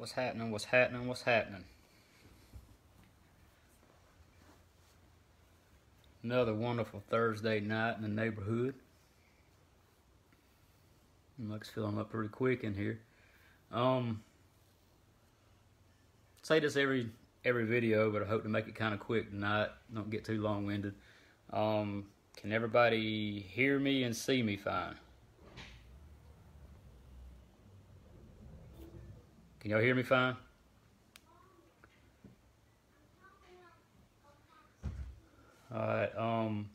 What's happening? What's happening? What's happening? Another wonderful Thursday night in the neighborhood. Looks filling up pretty quick in here. Um, say this every every video, but I hope to make it kind of quick tonight. Don't get too long winded. Um, can everybody hear me and see me fine? Can y'all hear me fine? Alright, um,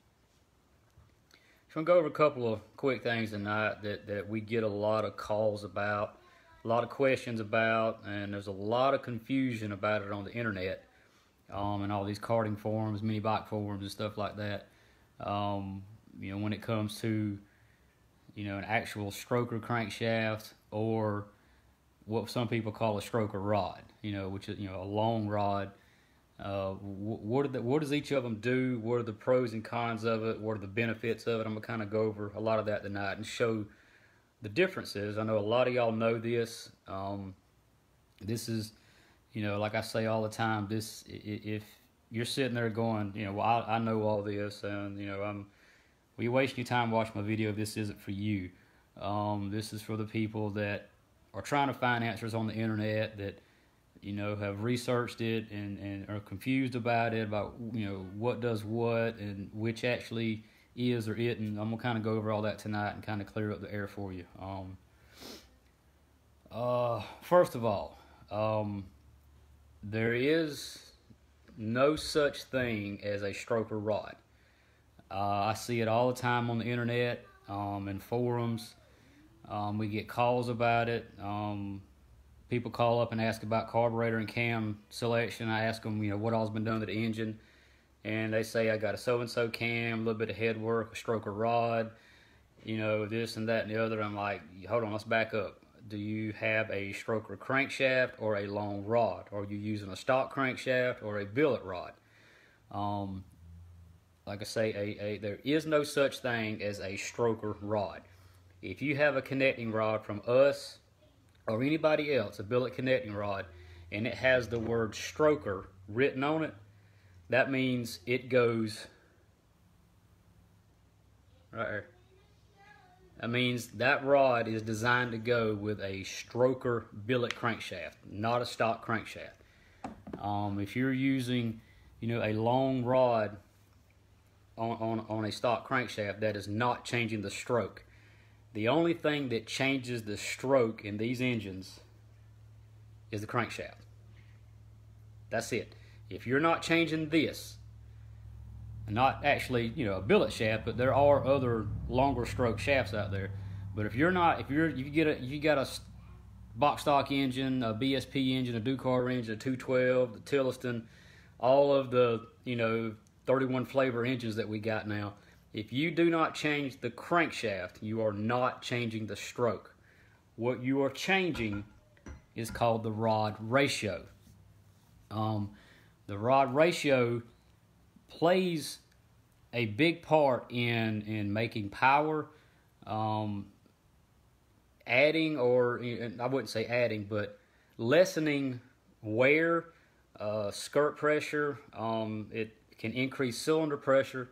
just gonna go over a couple of quick things tonight that, that we get a lot of calls about, a lot of questions about, and there's a lot of confusion about it on the internet, um, and all these karting forums, mini bike forums, and stuff like that. Um, you know, when it comes to, you know, an actual stroker crankshaft or what some people call a stroker rod, you know, which is, you know, a long rod uh, what, the, what does each of them do? What are the pros and cons of it? What are the benefits of it? I'm to kind of go over a lot of that tonight and show the differences. I know a lot of y'all know this. Um, this is, you know, like I say all the time, this, if you're sitting there going, you know, well, I, I know all this and, you know, I'm, we waste your time watching my video this isn't for you. Um, this is for the people that are trying to find answers on the internet that, you know, have researched it and, and are confused about it, about, you know, what does what and which actually is or isn't. I'm going to kind of go over all that tonight and kind of clear up the air for you. Um, uh, first of all, um, there is no such thing as a stroker rod. Uh, I see it all the time on the internet, um, in forums. Um, we get calls about it. Um, people call up and ask about carburetor and cam selection. I ask them, you know, what all's been done to the engine. And they say, I got a so-and-so cam, a little bit of head work, a stroker rod, you know, this and that and the other. I'm like, hold on, let's back up. Do you have a stroker crankshaft or a long rod? Are you using a stock crankshaft or a billet rod? Um, like I say, a, a, there is no such thing as a stroker rod. If you have a connecting rod from us or anybody else, a billet connecting rod, and it has the word stroker written on it, that means it goes right. That means that rod is designed to go with a stroker billet crankshaft, not a stock crankshaft. Um, if you're using, you know, a long rod on, on, on a stock crankshaft, that is not changing the stroke. The only thing that changes the stroke in these engines is the crankshaft. That's it. If you're not changing this, not actually, you know, a billet shaft, but there are other longer stroke shafts out there. But if you're not, if you're, you get a, you got a box stock engine, a BSP engine, a Ducar engine, a 212, the Tillotson, all of the, you know, 31 flavor engines that we got now, if you do not change the crankshaft, you are not changing the stroke. What you are changing is called the rod ratio. Um, the rod ratio plays a big part in, in making power, um, adding, or I wouldn't say adding, but lessening wear, uh, skirt pressure. Um, it can increase cylinder pressure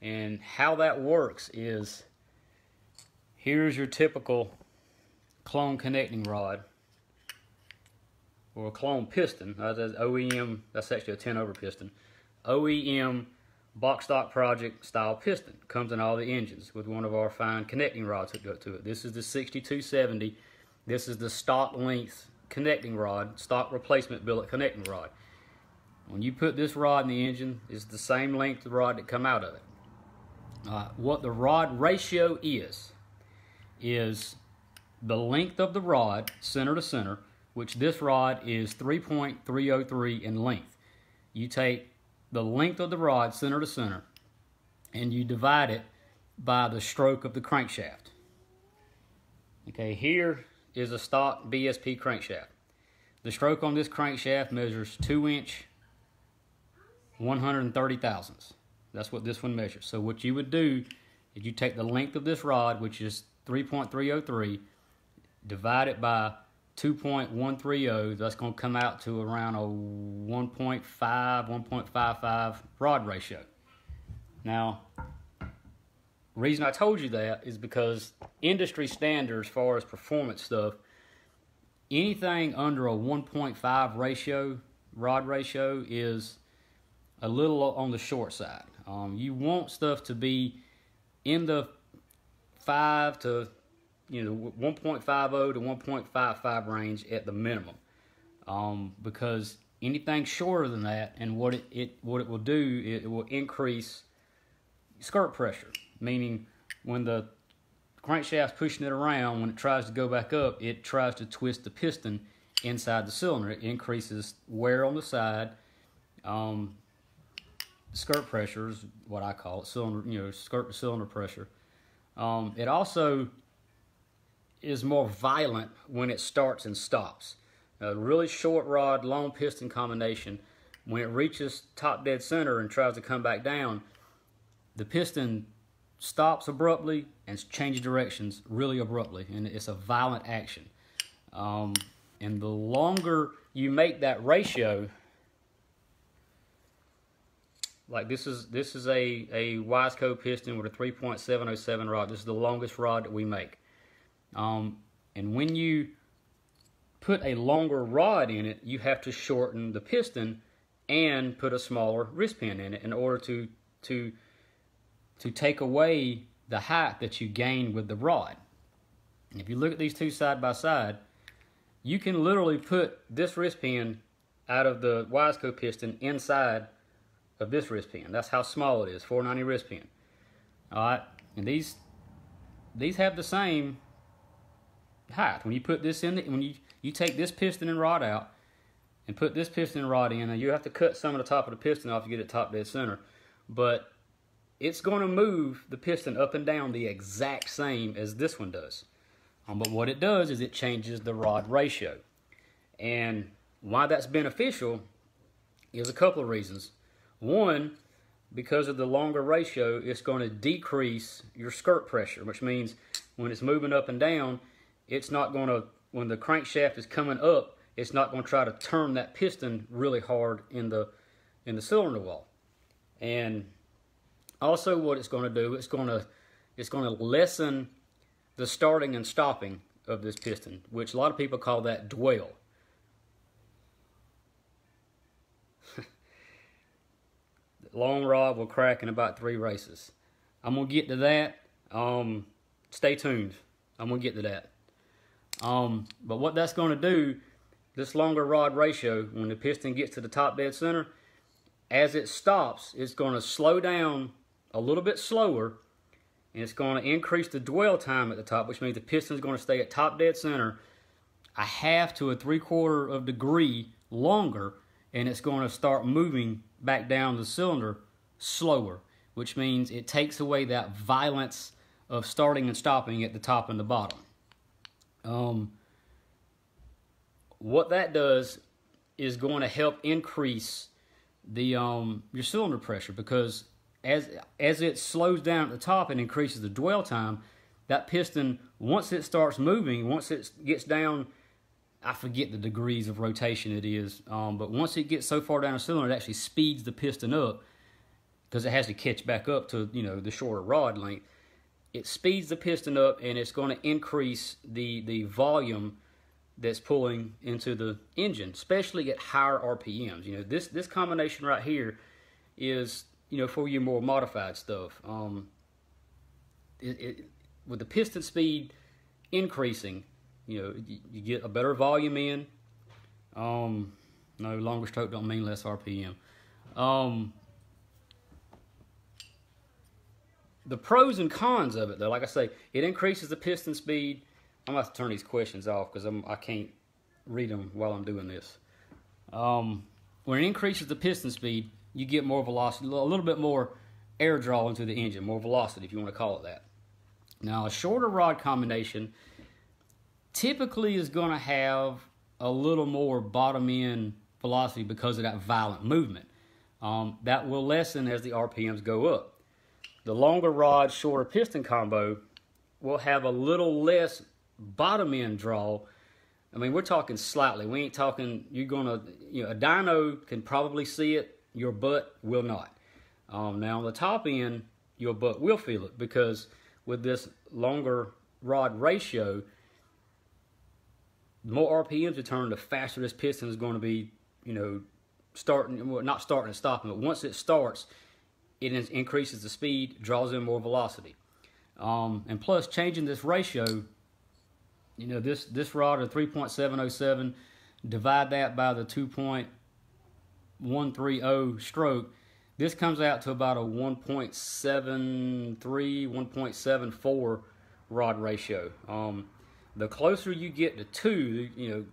and how that works is here's your typical clone connecting rod or a clone piston. That's OEM, that's actually a 10 over piston. OEM box stock project style piston. Comes in all the engines with one of our fine connecting rods hooked up to it. This is the 6270. This is the stock length connecting rod, stock replacement billet connecting rod. When you put this rod in the engine, it's the same length of rod that come out of it. Uh, what the rod ratio is, is the length of the rod center to center, which this rod is 3.303 in length. You take the length of the rod center to center and you divide it by the stroke of the crankshaft. Okay, here is a stock BSP crankshaft. The stroke on this crankshaft measures 2 inch 130 thousandths. That's what this one measures. So what you would do is you take the length of this rod, which is 3.303, divide it by 2.130. That's going to come out to around a 1.5, 1.55 rod ratio. Now, reason I told you that is because industry standards as far as performance stuff, anything under a 1.5 ratio, rod ratio, is a little on the short side. Um, you want stuff to be in the 5 to you know 1.50 to 1.55 range at the minimum. Um, because anything shorter than that and what it, it what it will do it, it will increase skirt pressure. Meaning when the crankshaft's pushing it around when it tries to go back up it tries to twist the piston inside the cylinder. It increases wear on the side. Um, skirt pressure is what I call it cylinder you know skirt to cylinder pressure um, it also is more violent when it starts and stops. A really short rod, long piston combination, when it reaches top dead center and tries to come back down, the piston stops abruptly and changes directions really abruptly, and it's a violent action. Um, and the longer you make that ratio, like this is this is a a Wiseco piston with a 3.707 rod. This is the longest rod that we make. Um, and when you put a longer rod in it, you have to shorten the piston and put a smaller wrist pin in it in order to to to take away the height that you gain with the rod. And if you look at these two side by side, you can literally put this wrist pin out of the Wiseco piston inside of this wrist pin. That's how small it is, 490 wrist pin. All right, and these these have the same height. When you put this in, the, when you, you take this piston and rod out and put this piston and rod in, and you have to cut some of the top of the piston off to get it top dead center. But it's going to move the piston up and down the exact same as this one does. Um, but what it does is it changes the rod ratio. And why that's beneficial is a couple of reasons. One, because of the longer ratio, it's going to decrease your skirt pressure, which means when it's moving up and down, it's not going to, when the crankshaft is coming up, it's not going to try to turn that piston really hard in the, in the cylinder wall. And also what it's going to do, it's going to, it's going to lessen the starting and stopping of this piston, which a lot of people call that dwell. Long rod will crack in about three races. I'm going to get to that. Um, stay tuned. I'm going to get to that. Um, but what that's going to do, this longer rod ratio, when the piston gets to the top dead center, as it stops, it's going to slow down a little bit slower, and it's going to increase the dwell time at the top, which means the piston is going to stay at top dead center a half to a three quarter of degree longer, and it's going to start moving back down the cylinder slower, which means it takes away that violence of starting and stopping at the top and the bottom. Um, what that does is going to help increase the um, your cylinder pressure because as as it slows down at the top and increases the dwell time, that piston once it starts moving, once it gets down, I forget the degrees of rotation it is, um, but once it gets so far down the cylinder, it actually speeds the piston up because it has to catch back up to you know the shorter rod length it speeds the piston up and it's going to increase the, the volume that's pulling into the engine, especially at higher RPMs. You know, this, this combination right here is, you know, for your more modified stuff. Um, it, it, with the piston speed increasing, you know, you, get a better volume in. Um, no, longer stroke don't mean less RPM. Um, the pros and cons of it, though, like I say, it increases the piston speed. I'm going to to turn these questions off because I can't read them while I'm doing this. Um, when it increases the piston speed, you get more velocity, a little bit more air draw into the engine, more velocity if you want to call it that. Now, a shorter rod combination typically is going to have a little more bottom end velocity because of that violent movement. Um, that will lessen as the RPMs go up. The longer rod, shorter piston combo will have a little less bottom end draw I mean, we're talking slightly. We ain't talking, you're going to, you know, a dyno can probably see it, your butt will not. Um, now, on the top end, your butt will feel it because with this longer rod ratio, the more RPMs you turn, the faster this piston is going to be, you know, starting, well, not starting and stopping, but once it starts, it increases the speed, draws in more velocity. Um, and plus, changing this ratio, you know, this, this rod, a 3.707, divide that by the 2.130 stroke, this comes out to about a 1.73, 1.74 rod ratio. Um, the closer you get to 2, you know,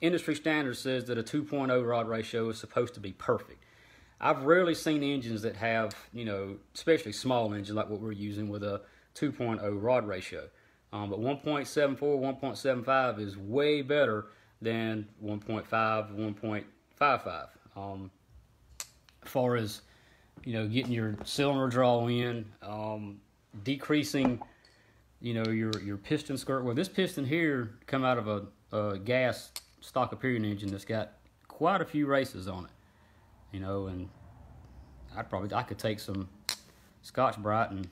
industry standard says that a 2.0 rod ratio is supposed to be perfect. I've rarely seen engines that have, you know, especially small engines like what we're using with a 2.0 rod ratio. Um, but 1.74, 1.75 is way better than 1.5, 1.55. Um, as far as, you know, getting your cylinder draw in, um, decreasing, you know, your, your piston skirt. Well, this piston here come out of a, a gas stock Aprilia engine that's got quite a few races on it. You know, and I'd probably, I could take some Scotch-Brite and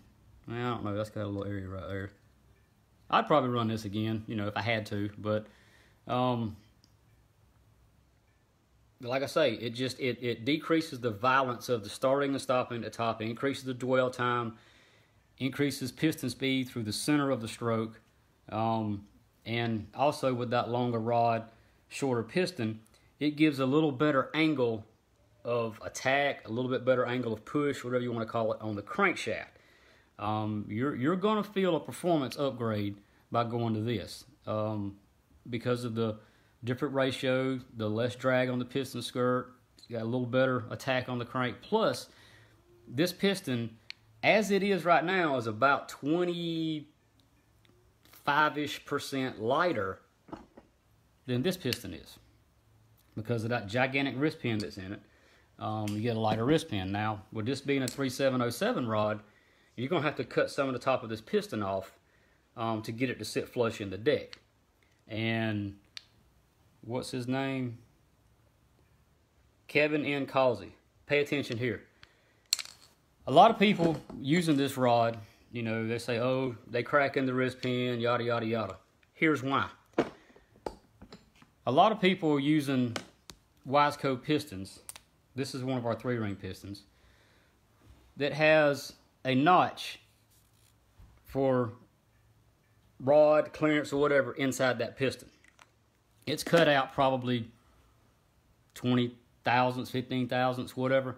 well, I don't know. That's got a little area right there. I'd probably run this again, you know, if I had to. But, um, like I say, it just it it decreases the violence of the starting and stopping at the top. Increases the dwell time, increases piston speed through the center of the stroke, um, and also with that longer rod, shorter piston, it gives a little better angle of attack, a little bit better angle of push, whatever you want to call it, on the crankshaft um, you're, you're going to feel a performance upgrade by going to this um, because of the different ratio, the less drag on the piston skirt, got a little better attack on the crank. Plus, this piston, as it is right now, is about 25-ish percent lighter than this piston is because of that gigantic wrist pin that's in it. Um, you get a lighter wrist pin. Now, with this being a 3707 rod, you're going to have to cut some of the top of this piston off um, to get it to sit flush in the deck. And what's his name? Kevin N. Causey. Pay attention here. A lot of people using this rod, you know, they say, oh, they crack in the wrist pin, yada, yada, yada. Here's why. A lot of people are using Wiseco pistons. This is one of our three-ring pistons that has a notch for rod, clearance, or whatever inside that piston. It's cut out probably 20 thousandths, 15 thousandths, whatever.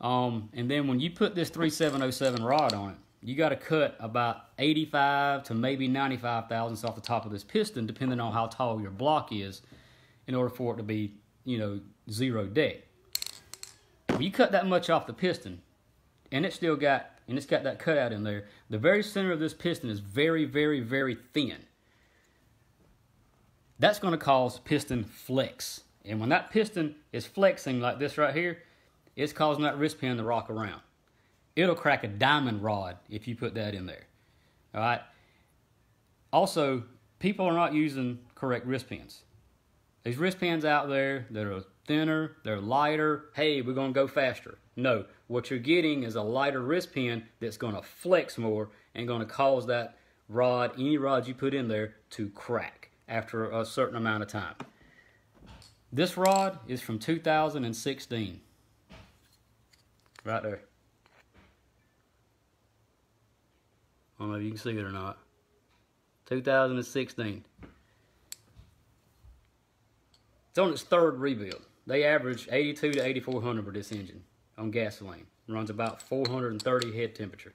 Um, and then when you put this 3707 rod on it, you got to cut about 85 to maybe 95 thousandths off the top of this piston, depending on how tall your block is, in order for it to be, you know, zero deck. When you cut that much off the piston, and it still got and it's got that cutout in there. The very center of this piston is very, very, very thin. That's going to cause piston flex. And when that piston is flexing like this right here, it's causing that wrist pin to rock around. It'll crack a diamond rod if you put that in there. All right. Also, people are not using correct wrist pins. These wrist pins out there that are thinner, they're lighter. Hey, we're going to go faster. No, what you're getting is a lighter wrist pin that's going to flex more and going to cause that rod, any rod you put in there, to crack after a certain amount of time. This rod is from 2016. Right there. I don't know if you can see it or not. 2016. It's on its third rebuild. They average 82 to 8400 for this engine on gasoline. Runs about 430 head temperature.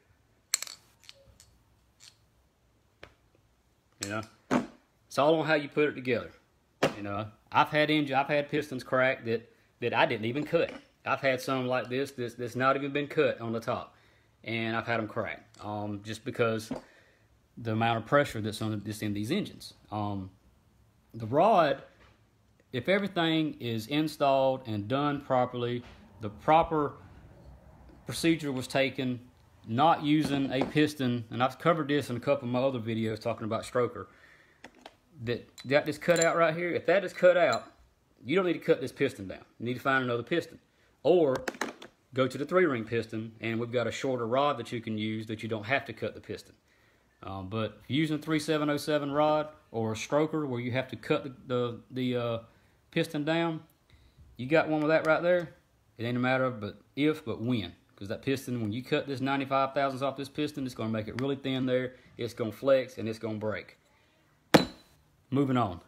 You know, it's all on how you put it together. You know, I've had engine, I've had pistons cracked that that I didn't even cut. I've had some like this that's, not even been cut on the top, and I've had them crack um, just because the amount of pressure that's on this in these engines. Um, the rod, if everything is installed and done properly, the proper procedure was taken not using a piston, and I've covered this in a couple of my other videos talking about stroker. that got this cut out right here, if that is cut out, you don't need to cut this piston down. You need to find another piston. Or go to the three ring piston and we've got a shorter rod that you can use that you don't have to cut the piston. Um, but using a 3707 rod or a stroker where you have to cut the, the, the uh, piston down, you got one with that right there. It ain't a matter of but if, but when. Because that piston, when you cut this 95 thousandths off this piston, it's going to make it really thin there. It's going to flex and it's going to break. Moving on.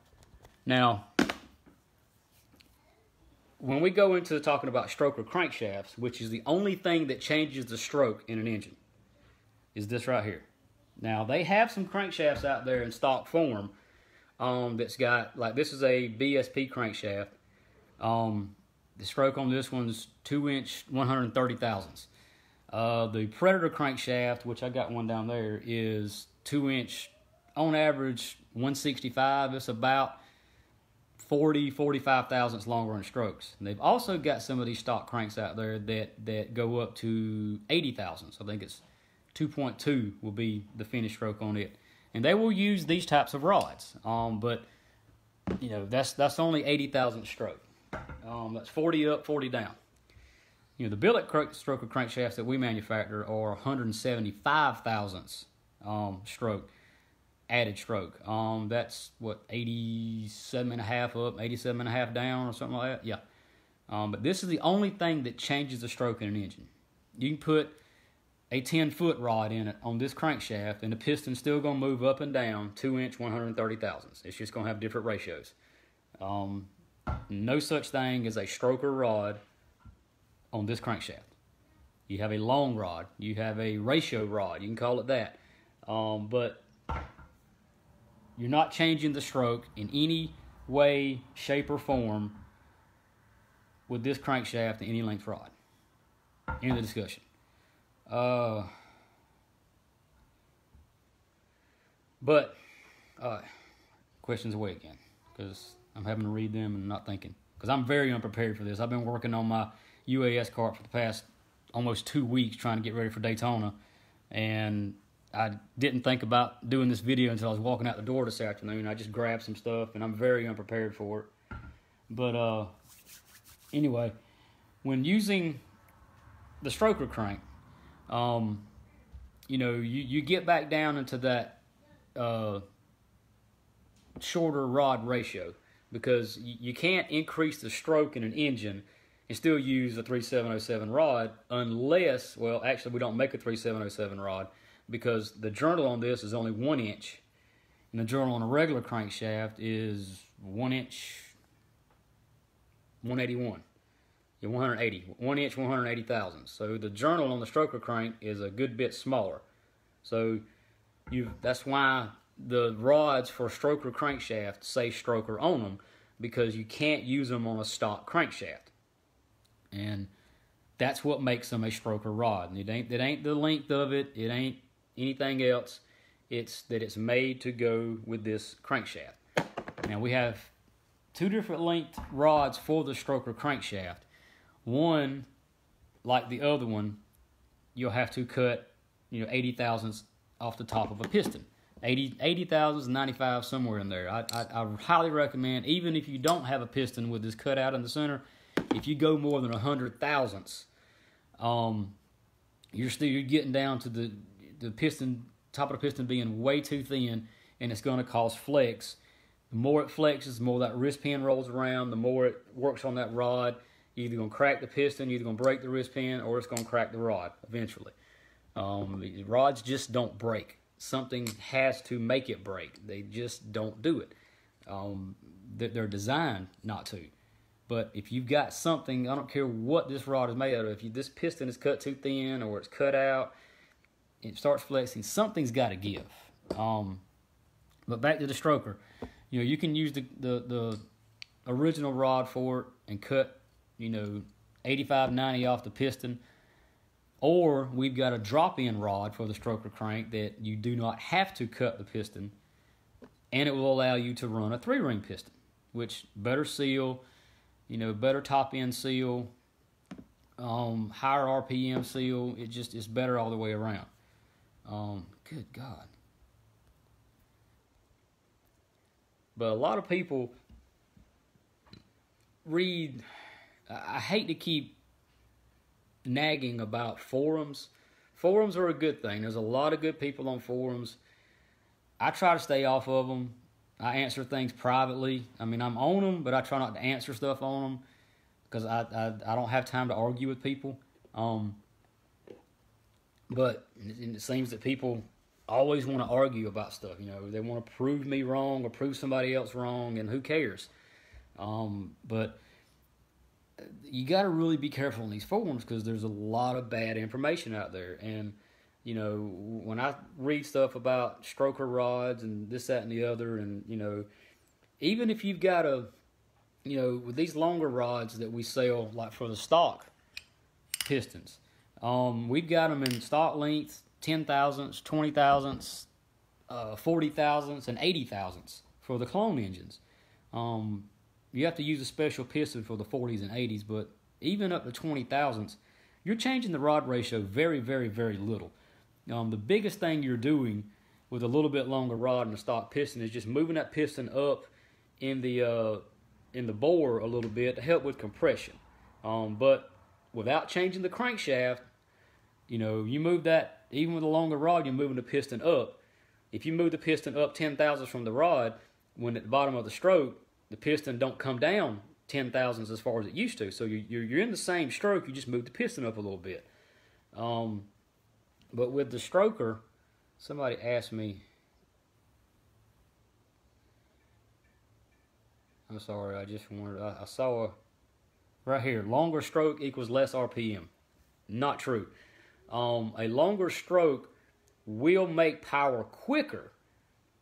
Now, when we go into talking about stroker crankshafts, which is the only thing that changes the stroke in an engine, is this right here. Now, they have some crankshafts out there in stock form um, that's got, like this is a BSP crankshaft. Um, the stroke on this one's 2 inch 130 thousandths. Uh, the Predator crankshaft, which I got one down there, is 2 inch on average 165. It's about 40, 45 thousandths longer in strokes. And they've also got some of these stock cranks out there that, that go up to 80 thousandths. I think it's 2.2 will be the finish stroke on it. And they will use these types of rods. Um, but, you know, that's, that's only 80 thousandths stroke. Um, that's 40 up, 40 down. You know, the billet stroker crankshafts that we manufacture are 175 thousandths um, stroke, added stroke. Um, that's what 87 and a half up, 87 and a half down, or something like that. Yeah. Um, but this is the only thing that changes the stroke in an engine. You can put a 10 foot rod in it on this crankshaft, and the piston's still going to move up and down 2 inch 130 thousandths. It's just going to have different ratios. Um, no such thing as a stroker rod on this crankshaft. You have a long rod, you have a ratio rod, you can call it that. Um, but you're not changing the stroke in any way, shape, or form with this crankshaft and any length rod. End of the discussion. Uh, but, uh, questions away again, because I'm having to read them and not thinking. Because I'm very unprepared for this. I've been working on my UAS cart for the past almost two weeks trying to get ready for Daytona. And I didn't think about doing this video until I was walking out the door this afternoon. I just grabbed some stuff and I'm very unprepared for it. But uh, anyway, when using the stroker crank, um, you know, you, you get back down into that uh, shorter rod ratio because you can't increase the stroke in an engine and still use a 3707 rod unless, well, actually, we don't make a 3707 rod because the journal on this is only one inch, and the journal on a regular crankshaft is one inch, 181. Yeah, 180, one inch, 180 thousandths. So the journal on the stroker crank is a good bit smaller. So you that's why the rods for stroker crankshaft say stroker on them because you can't use them on a stock crankshaft. And that's what makes them a stroker rod. And it ain't that ain't the length of it, it ain't anything else. It's that it's made to go with this crankshaft. Now we have two different length rods for the stroker crankshaft. One, like the other one, you'll have to cut, you know, 80 thousandths off the top of a piston. 80, 80 thousandths, 95, somewhere in there. I, I, I, highly recommend, even if you don't have a piston with this cutout in the center, if you go more than 100 thousandths, um, you're still you're getting down to the the piston top of the piston being way too thin, and it's going to cause flex. The more it flexes, the more that wrist pin rolls around, the more it works on that rod. You're either going to crack the piston, you're either going to break the wrist pin, or it's going to crack the rod eventually. Um, rods just don't break something has to make it break. They just don't do it. Um, they're designed not to. But if you've got something, I don't care what this rod is made out of, if you, this piston is cut too thin or it's cut out, it starts flexing, something's got to give. Um, but back to the stroker. You know, you can use the, the, the original rod for it and cut, you know, 85, 90 off the piston or we've got a drop-in rod for the stroker crank that you do not have to cut the piston, and it will allow you to run a three-ring piston, which better seal, you know, better top-end seal, um, higher RPM seal. It just is better all the way around. Um, good God. But a lot of people read. I hate to keep nagging about forums. Forums are a good thing. There's a lot of good people on forums. I try to stay off of them. I answer things privately. I mean, I'm on them, but I try not to answer stuff on them because I, I, I don't have time to argue with people. Um, but it, seems that people always want to argue about stuff. You know, they want to prove me wrong or prove somebody else wrong, and who cares? Um, but you got to really be careful in these forums because there's a lot of bad information out there. And you know, when I read stuff about stroker rods and this, that, and the other, and you know, even if you've got a, you know, with these longer rods that we sell, like for the stock pistons, um, we've got them in stock length, ten thousandths, twenty thousandths, uh, forty thousandths, and eighty thousandths for the clone engines. Um, you have to use a special piston for the 40s and 80s, but even up to 20 thousandths, you're changing the rod ratio very, very, very little. Um, the biggest thing you're doing with a little bit longer rod and a stock piston is just moving that piston up in the uh, in the bore a little bit to help with compression. Um, but without changing the crankshaft, you know, you move that even with a longer rod, you're moving the piston up. If you move the piston up 10 thousandths from the rod, when at the bottom of the stroke, the piston don't come down 10 thousandths as far as it used to. So you're, you're in the same stroke, you just move the piston up a little bit. Um, but with the stroker, somebody asked me, I'm sorry, I just wanted, I, I saw a, right here, longer stroke equals less RPM. Not true. Um, a longer stroke will make power quicker,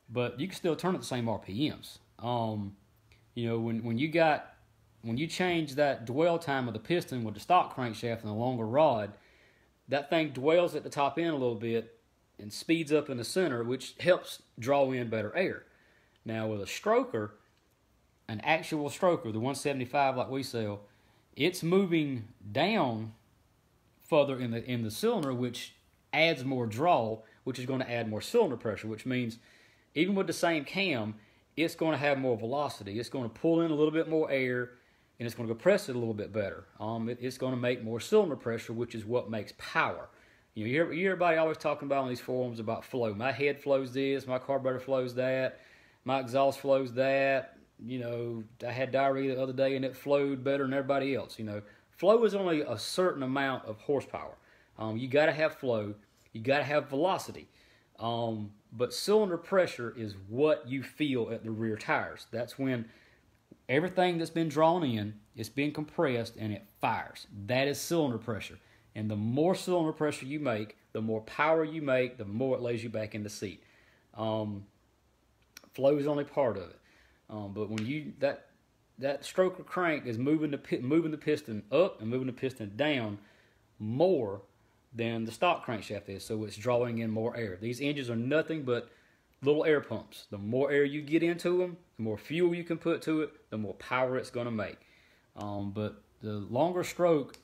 but you can still turn at the same RPMs. Um, you know, when, when you got, when you change that dwell time of the piston with the stock crankshaft and the longer rod, that thing dwells at the top end a little bit and speeds up in the center, which helps draw in better air. Now with a stroker, an actual stroker, the 175 like we sell, it's moving down further in the in the cylinder, which adds more draw, which is going to add more cylinder pressure, which means even with the same cam, it's going to have more velocity. It's going to pull in a little bit more air and it's going to compress it a little bit better. Um, it, it's going to make more cylinder pressure, which is what makes power. You know, you hear, you hear everybody always talking about on these forums about flow. My head flows this, my carburetor flows that, my exhaust flows that. You know, I had diarrhea the other day and it flowed better than everybody else. You know, flow is only a certain amount of horsepower. Um, you got to have flow. You got to have velocity. Um, but cylinder pressure is what you feel at the rear tires. That's when everything that's been drawn in is being compressed and it fires. That is cylinder pressure. And the more cylinder pressure you make, the more power you make, the more it lays you back in the seat. Um, flow is only part of it. Um, but when you that that stroker crank is moving the moving the piston up and moving the piston down more than the stock crankshaft is, so it's drawing in more air. These engines are nothing but little air pumps. The more air you get into them, the more fuel you can put to it, the more power it's going to make. Um, but the longer stroke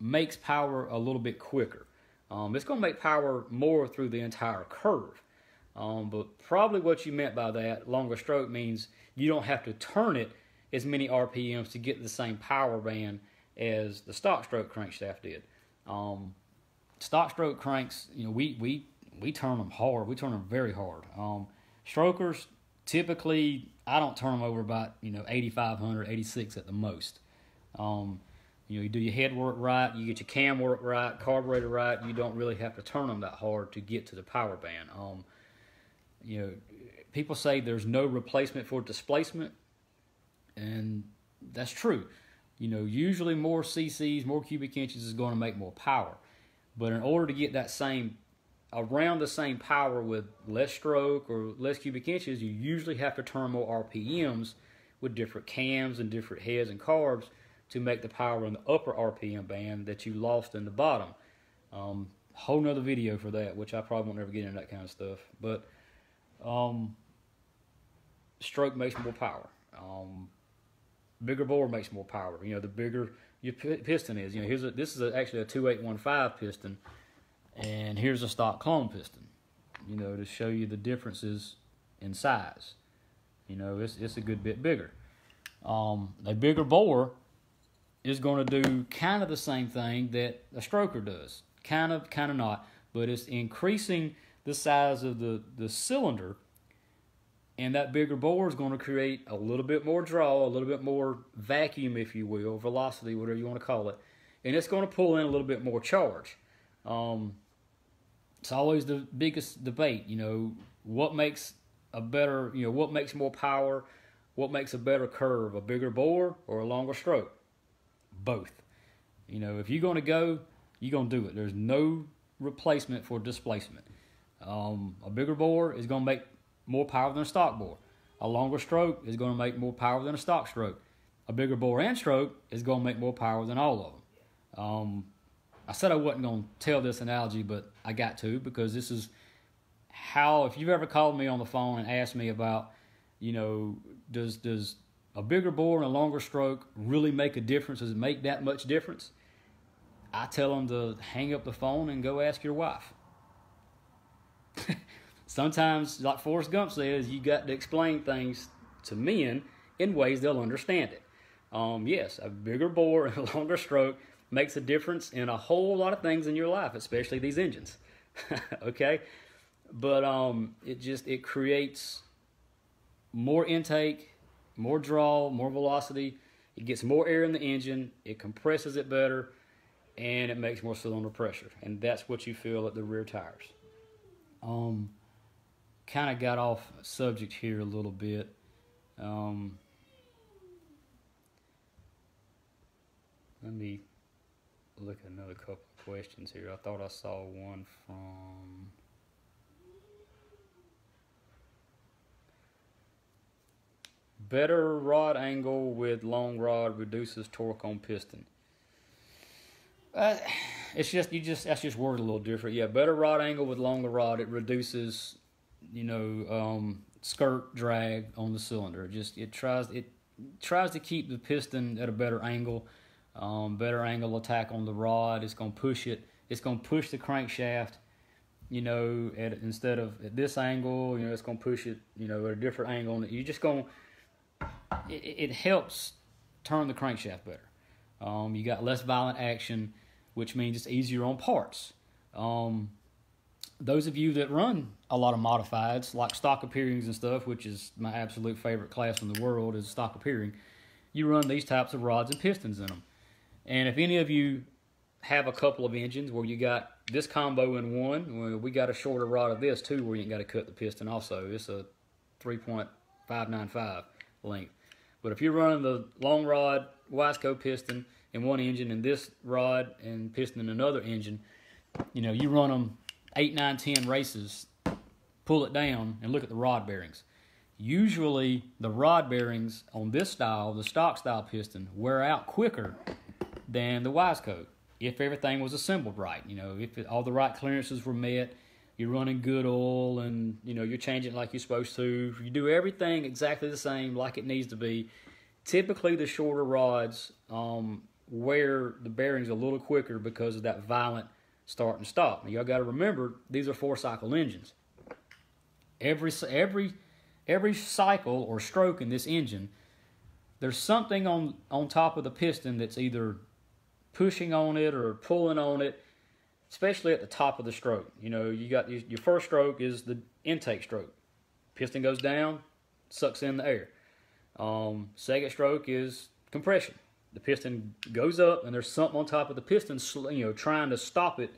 makes power a little bit quicker. Um, it's going to make power more through the entire curve. Um, but probably what you meant by that, longer stroke, means you don't have to turn it as many RPMs to get the same power band as the stock stroke crankshaft did. Um, stock stroke cranks, you know, we, we we turn them hard. We turn them very hard. Um, strokers, typically, I don't turn them over about, you know, 8,500, 86 at the most. Um, you know, you do your head work right, you get your cam work right, carburetor right, you don't really have to turn them that hard to get to the power band. Um, you know, people say there's no replacement for displacement, and that's true. You know, usually more CCs, more cubic inches is going to make more power. But in order to get that same around the same power with less stroke or less cubic inches, you usually have to turn more RPMs with different cams and different heads and carbs to make the power in the upper RPM band that you lost in the bottom. Um, whole nother video for that, which I probably won't ever get into that kind of stuff. But um, stroke makes more power. Um, bigger bore makes more power. You know, the bigger your piston is. You know, here's a, this is a, actually a 2815 piston and here's a stock clone piston, you know, to show you the differences in size. You know, it's it's a good bit bigger. Um, a bigger bore is going to do kind of the same thing that a stroker does. Kind of, kind of not, but it's increasing the size of the, the cylinder, and that bigger bore is going to create a little bit more draw, a little bit more vacuum, if you will, velocity, whatever you want to call it, and it's going to pull in a little bit more charge. Um, it's always the biggest debate, you know, what makes a better, you know, what makes more power, what makes a better curve, a bigger bore or a longer stroke? Both. You know, if you're going to go, you're going to do it. There's no replacement for displacement. Um, a bigger bore is going to make more power than a stock bore. A longer stroke is going to make more power than a stock stroke. A bigger bore and stroke is going to make more power than all of them. Um, I said I wasn't going to tell this analogy, but I got to because this is how, if you've ever called me on the phone and asked me about, you know, does does a bigger bore and a longer stroke really make a difference? Does it make that much difference? I tell them to hang up the phone and go ask your wife. Sometimes, like Forrest Gump says, you got to explain things to men in ways they'll understand it. Um, yes, a bigger bore and a longer stroke makes a difference in a whole lot of things in your life, especially these engines. okay, but um, it just it creates more intake, more draw, more velocity. It gets more air in the engine. It compresses it better, and it makes more cylinder pressure. And that's what you feel at the rear tires. Um, kind of got off subject here a little bit. Um, let me look at another couple of questions here. I thought I saw one from. Better rod angle with long rod reduces torque on piston. Uh, it's just you just that's just worded a little different. Yeah, better rod angle with longer rod it reduces, you know, um, skirt drag on the cylinder. It just it tries it tries to keep the piston at a better angle, um, better angle attack on the rod. It's gonna push it. It's gonna push the crankshaft. You know, at instead of at this angle, you know, it's gonna push it. You know, at a different angle. You're just gonna it, it helps turn the crankshaft better. Um, you got less violent action, which means it's easier on parts. Um, those of you that run a lot of modifieds, like stock appearings and stuff, which is my absolute favorite class in the world, is stock appearing. You run these types of rods and pistons in them. And if any of you have a couple of engines where you got this combo in one, well, we got a shorter rod of this too, where you ain't got to cut the piston. Also, it's a 3.595 length. But if you're running the long rod Wiseco piston in one engine and this rod and piston in another engine, you know, you run them eight, nine, ten races, pull it down, and look at the rod bearings. Usually, the rod bearings on this style, the stock style piston, wear out quicker than the Wiseco if everything was assembled right. You know, if it, all the right clearances were met, you're running good oil and you know you're changing like you're supposed to you do everything exactly the same like it needs to be typically the shorter rods um, wear the bearings a little quicker because of that violent start and stop now y'all got to remember these are four cycle engines every every every cycle or stroke in this engine there's something on on top of the piston that's either pushing on it or pulling on it especially at the top of the stroke. You know, you got your first stroke is the intake stroke. Piston goes down, sucks in the air. Um, second stroke is compression. The piston goes up, and there's something on top of the piston, you know, trying to stop it.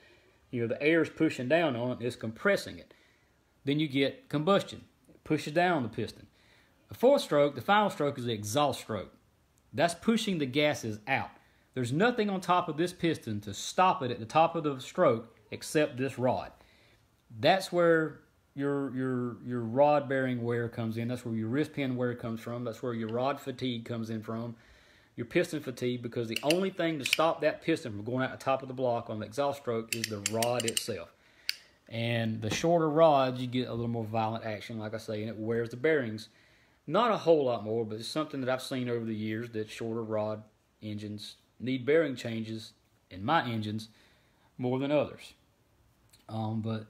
You know, the air is pushing down on it, it's compressing it. Then you get combustion. It pushes down the piston. The fourth stroke, the final stroke, is the exhaust stroke. That's pushing the gases out. There's nothing on top of this piston to stop it at the top of the stroke except this rod. That's where your your your rod bearing wear comes in. That's where your wrist pin wear comes from. That's where your rod fatigue comes in from. Your piston fatigue because the only thing to stop that piston from going out the top of the block on the exhaust stroke is the rod itself. And the shorter rods, you get a little more violent action, like I say, and it wears the bearings. Not a whole lot more, but it's something that I've seen over the years that shorter rod engines need bearing changes in my engines more than others. Um, but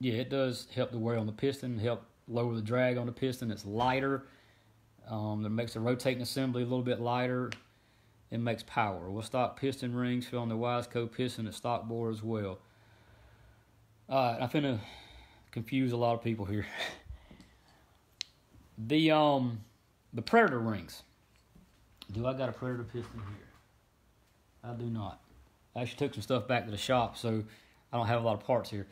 yeah, it does help the wear on the piston, help lower the drag on the piston. It's lighter. Um, that makes the rotating assembly a little bit lighter. It makes power. We'll stock piston rings fit on the Wiseco piston and stock bore as well. Alright, I'm gonna confuse a lot of people here. the um the Predator rings. Do I got a Predator piston here? I do not. I actually took some stuff back to the shop, so I don't have a lot of parts here.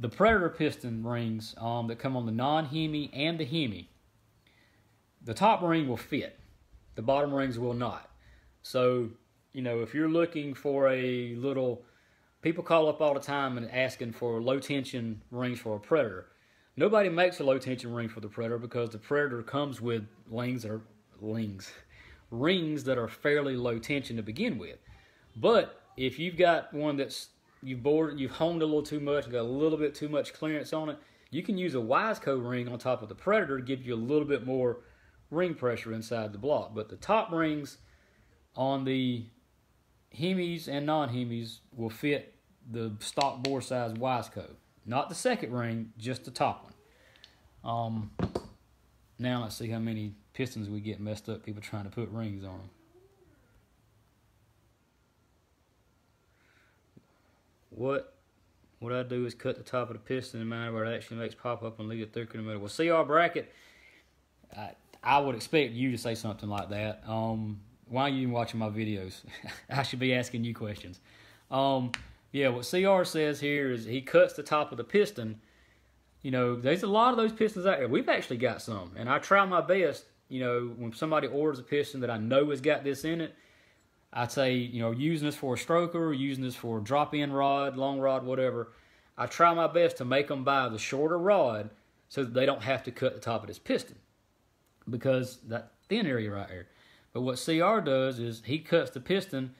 The Predator piston rings um, that come on the non-Hemi and the Hemi, the top ring will fit. The bottom rings will not. So, you know, if you're looking for a little, people call up all the time and asking for low tension rings for a Predator. Nobody makes a low tension ring for the Predator because the Predator comes with rings that are rings, rings that are fairly low tension to begin with. But if you've got one that's you've bored, you've honed a little too much, got a little bit too much clearance on it, you can use a Wiseco ring on top of the Predator to give you a little bit more ring pressure inside the block. But the top rings on the Hemis and non-Hemis will fit the stock bore size Wiseco. Not the second ring, just the top one. Um, now let's see how many pistons we get messed up people trying to put rings on. What what I do is cut the top of the piston in manner where it actually makes pop up and leave it thicker in the middle. Well, see CR bracket, I, I would expect you to say something like that. Um, why are you watching my videos? I should be asking you questions. Um, yeah, what CR says here is he cuts the top of the piston. You know, there's a lot of those pistons out there. We've actually got some, and I try my best. You know, when somebody orders a piston that I know has got this in it, I'd say, you know, using this for a stroker, using this for a drop-in rod, long rod, whatever. I try my best to make them buy the shorter rod so that they don't have to cut the top of this piston because that thin area right here. But what CR does is he cuts the piston.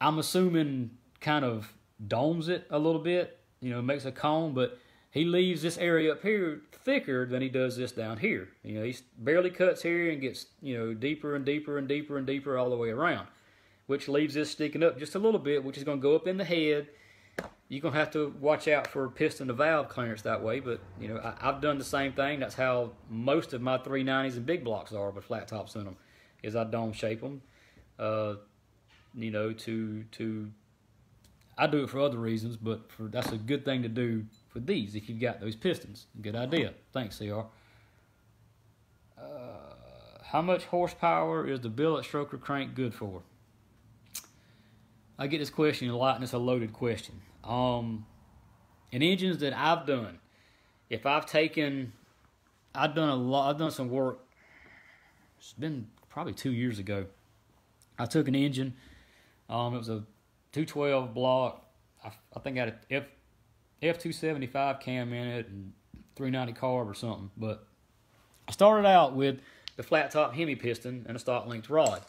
I'm assuming kind of domes it a little bit, you know, makes a cone, but he leaves this area up here thicker than he does this down here. You know, he barely cuts here and gets, you know, deeper and deeper and deeper and deeper all the way around which leaves this sticking up just a little bit, which is going to go up in the head. You're going to have to watch out for piston to valve clearance that way, but you know I, have done the same thing. That's how most of my 390s and big blocks are with flat tops in them, is I dome shape them. Uh, you know, to to I do it for other reasons, but for that's a good thing to do for these if you've got those pistons. Good idea. Thanks, CR. Uh, how much horsepower is the billet stroker crank good for? I get this question a lot, and it's a loaded question. Um, in engines that I've done, if I've taken, I've done a lot, I've done some work. It's been probably two years ago. I took an engine. Um, it was a 212 block. I, I think I had a F F 275 cam in it and 390 carb or something. But I started out with the flat top Hemi piston and a stock length rod.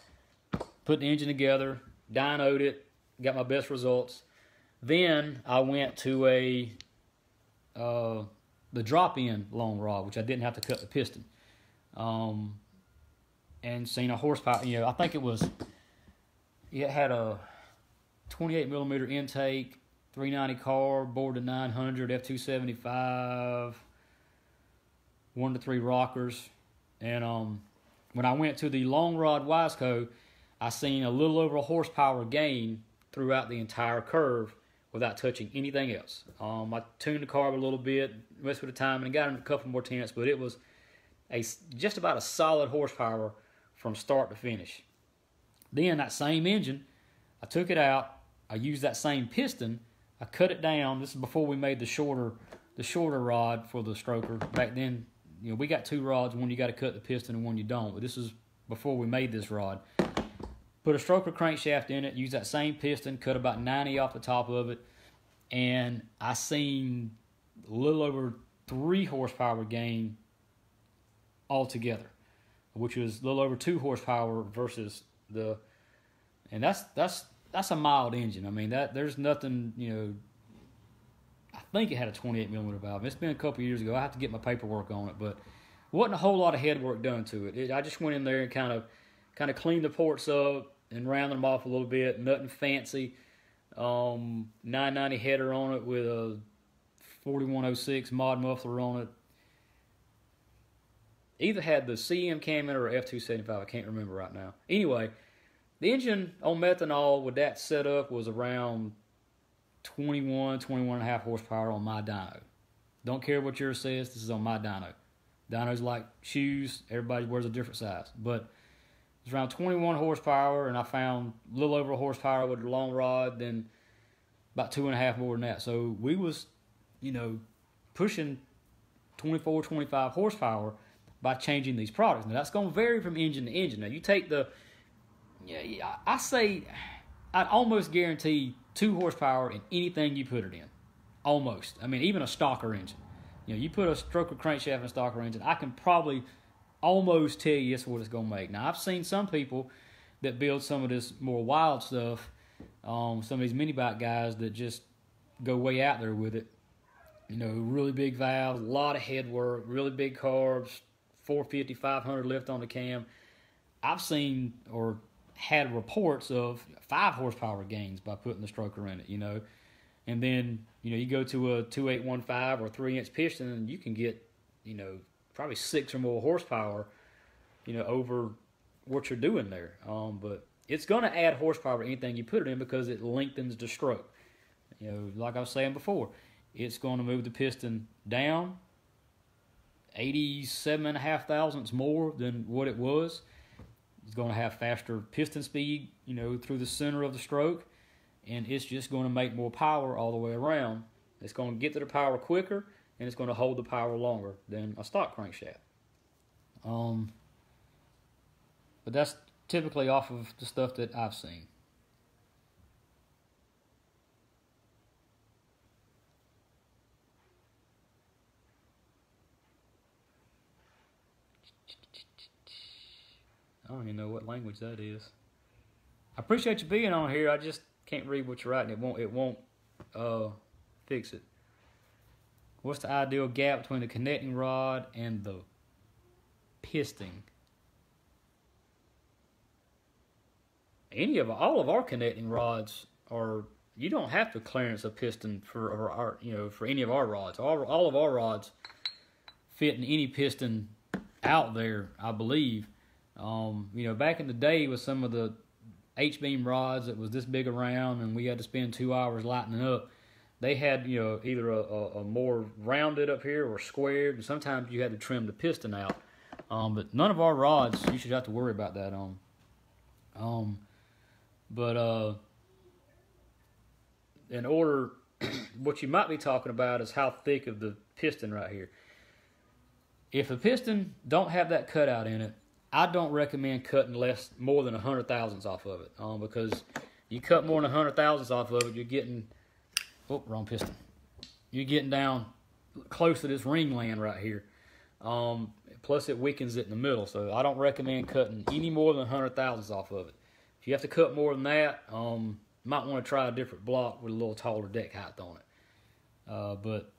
Put the engine together, dynoed it, got my best results. Then I went to a uh, the drop-in long rod, which I didn't have to cut the piston, um, and seen a horsepower. You know, I think it was it had a 28 millimeter intake, 390 carb, bored to 900, F275, one to three rockers, and um, when I went to the long rod Wiseco, I seen a little over a horsepower gain throughout the entire curve without touching anything else. Um, I tuned the carb a little bit, messed with the timing, and got in a couple more tenths, but it was a just about a solid horsepower from start to finish. Then that same engine, I took it out. I used that same piston. I cut it down. This is before we made the shorter the shorter rod for the stroker. Back then, you know, we got two rods. One you got to cut the piston, and one you don't. But this is before we made this rod. Put a stroker crankshaft in it, use that same piston, cut about 90 off the top of it, and I seen a little over three horsepower gain altogether, which was a little over two horsepower versus the, and that's that's that's a mild engine. I mean that there's nothing you know. I think it had a 28 millimeter valve. It's been a couple years ago. I have to get my paperwork on it, but wasn't a whole lot of head work done to it. it I just went in there and kind of kind of cleaned the ports up, and round them off a little bit. Nothing fancy. Um, 990 header on it with a 4106 mod muffler on it. Either had the CM cam in or F275. I can't remember right now. Anyway, the engine on methanol with that setup was around 21, 21 and a half horsepower on my dyno. Don't care what yours says. This is on my dyno. Dynos like shoes. Everybody wears a different size, but it's around 21 horsepower, and I found a little over a horsepower with the long rod, then about two and a half more than that. So we was, you know, pushing 24, 25 horsepower by changing these products. Now that's going to vary from engine to engine. Now you take the, yeah, I say, I'd almost guarantee two horsepower in anything you put it in. Almost. I mean, even a stocker engine. You know, you put a stroker crankshaft in a stocker engine, I can probably almost tell you what it's going to make. Now, I've seen some people that build some of this more wild stuff, um, some of these mini bike guys that just go way out there with it. You know, really big valves, a lot of head work, really big carbs, 450, 500 lift on the cam. I've seen or had reports of five horsepower gains by putting the stroker in it, you know. And then, you know, you go to a 2815 or 3 inch piston and you can get, you know, probably six or more horsepower, you know, over what you're doing there. Um, but it's going to add horsepower to anything you put it in because it lengthens the stroke. You know, like I was saying before, it's going to move the piston down 87 and a half thousandths more than what it was. It's going to have faster piston speed, you know, through the center of the stroke, and it's just going to make more power all the way around. It's going to get to the power quicker, and it's going to hold the power longer than a stock crankshaft. Um, but that's typically off of the stuff that I've seen. Don't even know what language that is. I appreciate you being on here. I just can't read what you're writing. It won't. It won't uh, fix it. What's the ideal gap between the connecting rod and the piston? Any of all of our connecting rods are you don't have to clearance a piston for our you know for any of our rods. All all of our rods fit in any piston out there, I believe. Um, you know, back in the day with some of the H beam rods that was this big around, and we had to spend two hours lightening up they had you know either a, a, a, more rounded up here or squared, and sometimes you had to trim the piston out. Um, but none of our rods you should have to worry about that on. Um, but uh, in order, what you might be talking about is how thick of the piston right here. If the piston don't have that cutout in it, I don't recommend cutting less more than a hundred thousandths off of it, um, because you cut more than a hundred thousandths off of it, you're getting Oh, wrong piston. You're getting down close to this ring land right here. Um, plus, it weakens it in the middle. So I don't recommend cutting any more than a 100 thousandths off of it. If you have to cut more than that, um, you might want to try a different block with a little taller deck height on it. Uh, but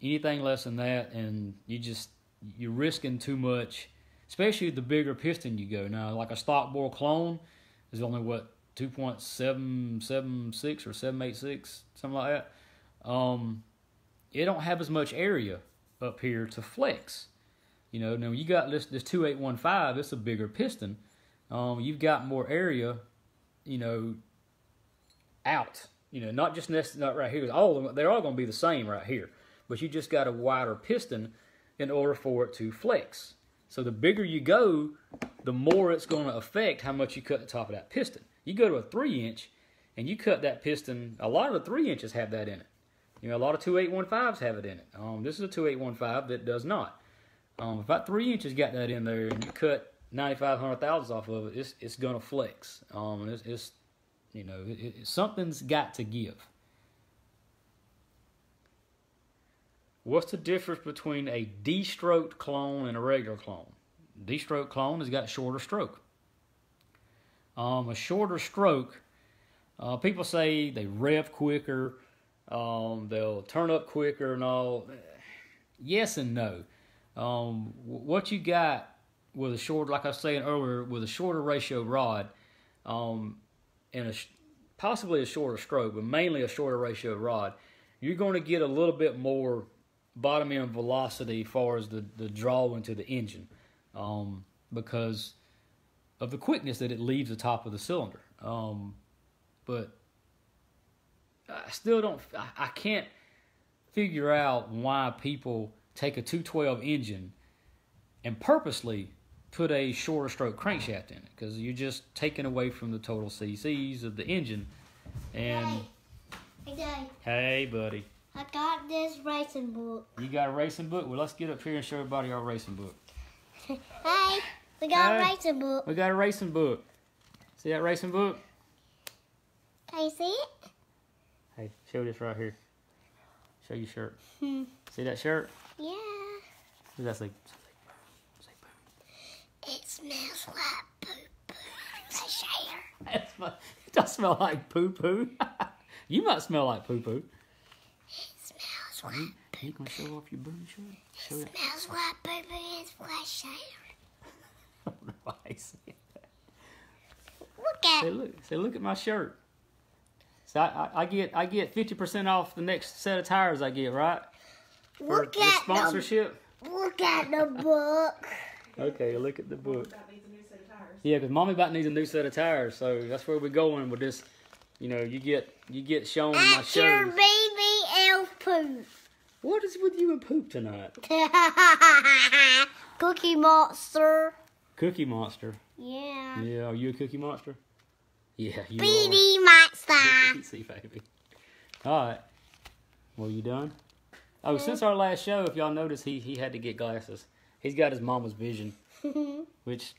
anything less than that, and you just you're risking too much, especially the bigger piston you go. Now, like a stock bore clone is only what 2.776 or 786, something like that. Um, it don't have as much area up here to flex. You know, now you got this this 2815, it's a bigger piston. Um, you've got more area, you know, out. You know, not just not right here. All they're all going to be the same right here, but you just got a wider piston in order for it to flex. So the bigger you go, the more it's going to affect how much you cut the top of that piston. You go to a three inch and you cut that piston. A lot of the three inches have that in it. You know, a lot of 2815s have it in it. Um, this is a 2815 that does not. Um, if about three inches got that in there and you cut 9,500 thousandths off of it, it's, it's going to flex. Um, it's, it's, you know, it, it, something's got to give. What's the difference between a D-stroked clone and a regular clone? D-stroke clone has got shorter stroke um, a shorter stroke. Uh, people say they rev quicker, um, they'll turn up quicker and all. Yes and no. Um, what you got with a short, like I was saying earlier, with a shorter ratio rod, um, and a possibly a shorter stroke, but mainly a shorter ratio rod, you're going to get a little bit more bottom end velocity as far as the, the draw into the engine. um, because of the quickness that it leaves the top of the cylinder. Um, but I still don't. I, I can't figure out why people take a 212 engine and purposely put a shorter stroke crankshaft in it because you're just taking away from the total CCs of the engine. And Hey, hey, buddy, I got this racing book. you got a racing book? Well, let's get up here and show everybody our racing book. Hey, we got Hey. a racing book. We got a racing book. See that racing book? Can you see it? Hey, show this right here. Show your shirt. Hmm. See that shirt? Yeah. What does that say? It smells like poo poo. Fresh air. That smell- It does smell like poo poo. you might smell like poo poo. It smells Are you, gonna show off your boom shirt? Show that. smells like poo poo and fresh air. I don't know why I say that. Look at Say look, say look at my shirt. So I, I, I get I get fifty percent off the next set of tires I get, right? For look the at the sponsorship. look at the book. Okay, look at the book. About needs a new set of tires. Yeah, because mommy about needs a new set of tires, so that's where we're going with this. You know, you get you get shown my That's poop. What is with you and poop tonight? Cookie monster. Cookie monster. Yeah. Yeah, are you a cookie monster? Yeah, you monster. are. See, baby. All right. Well, you done? Oh, since our last show, if y'all noticed, he he had to get glasses. He's got his mama's vision, which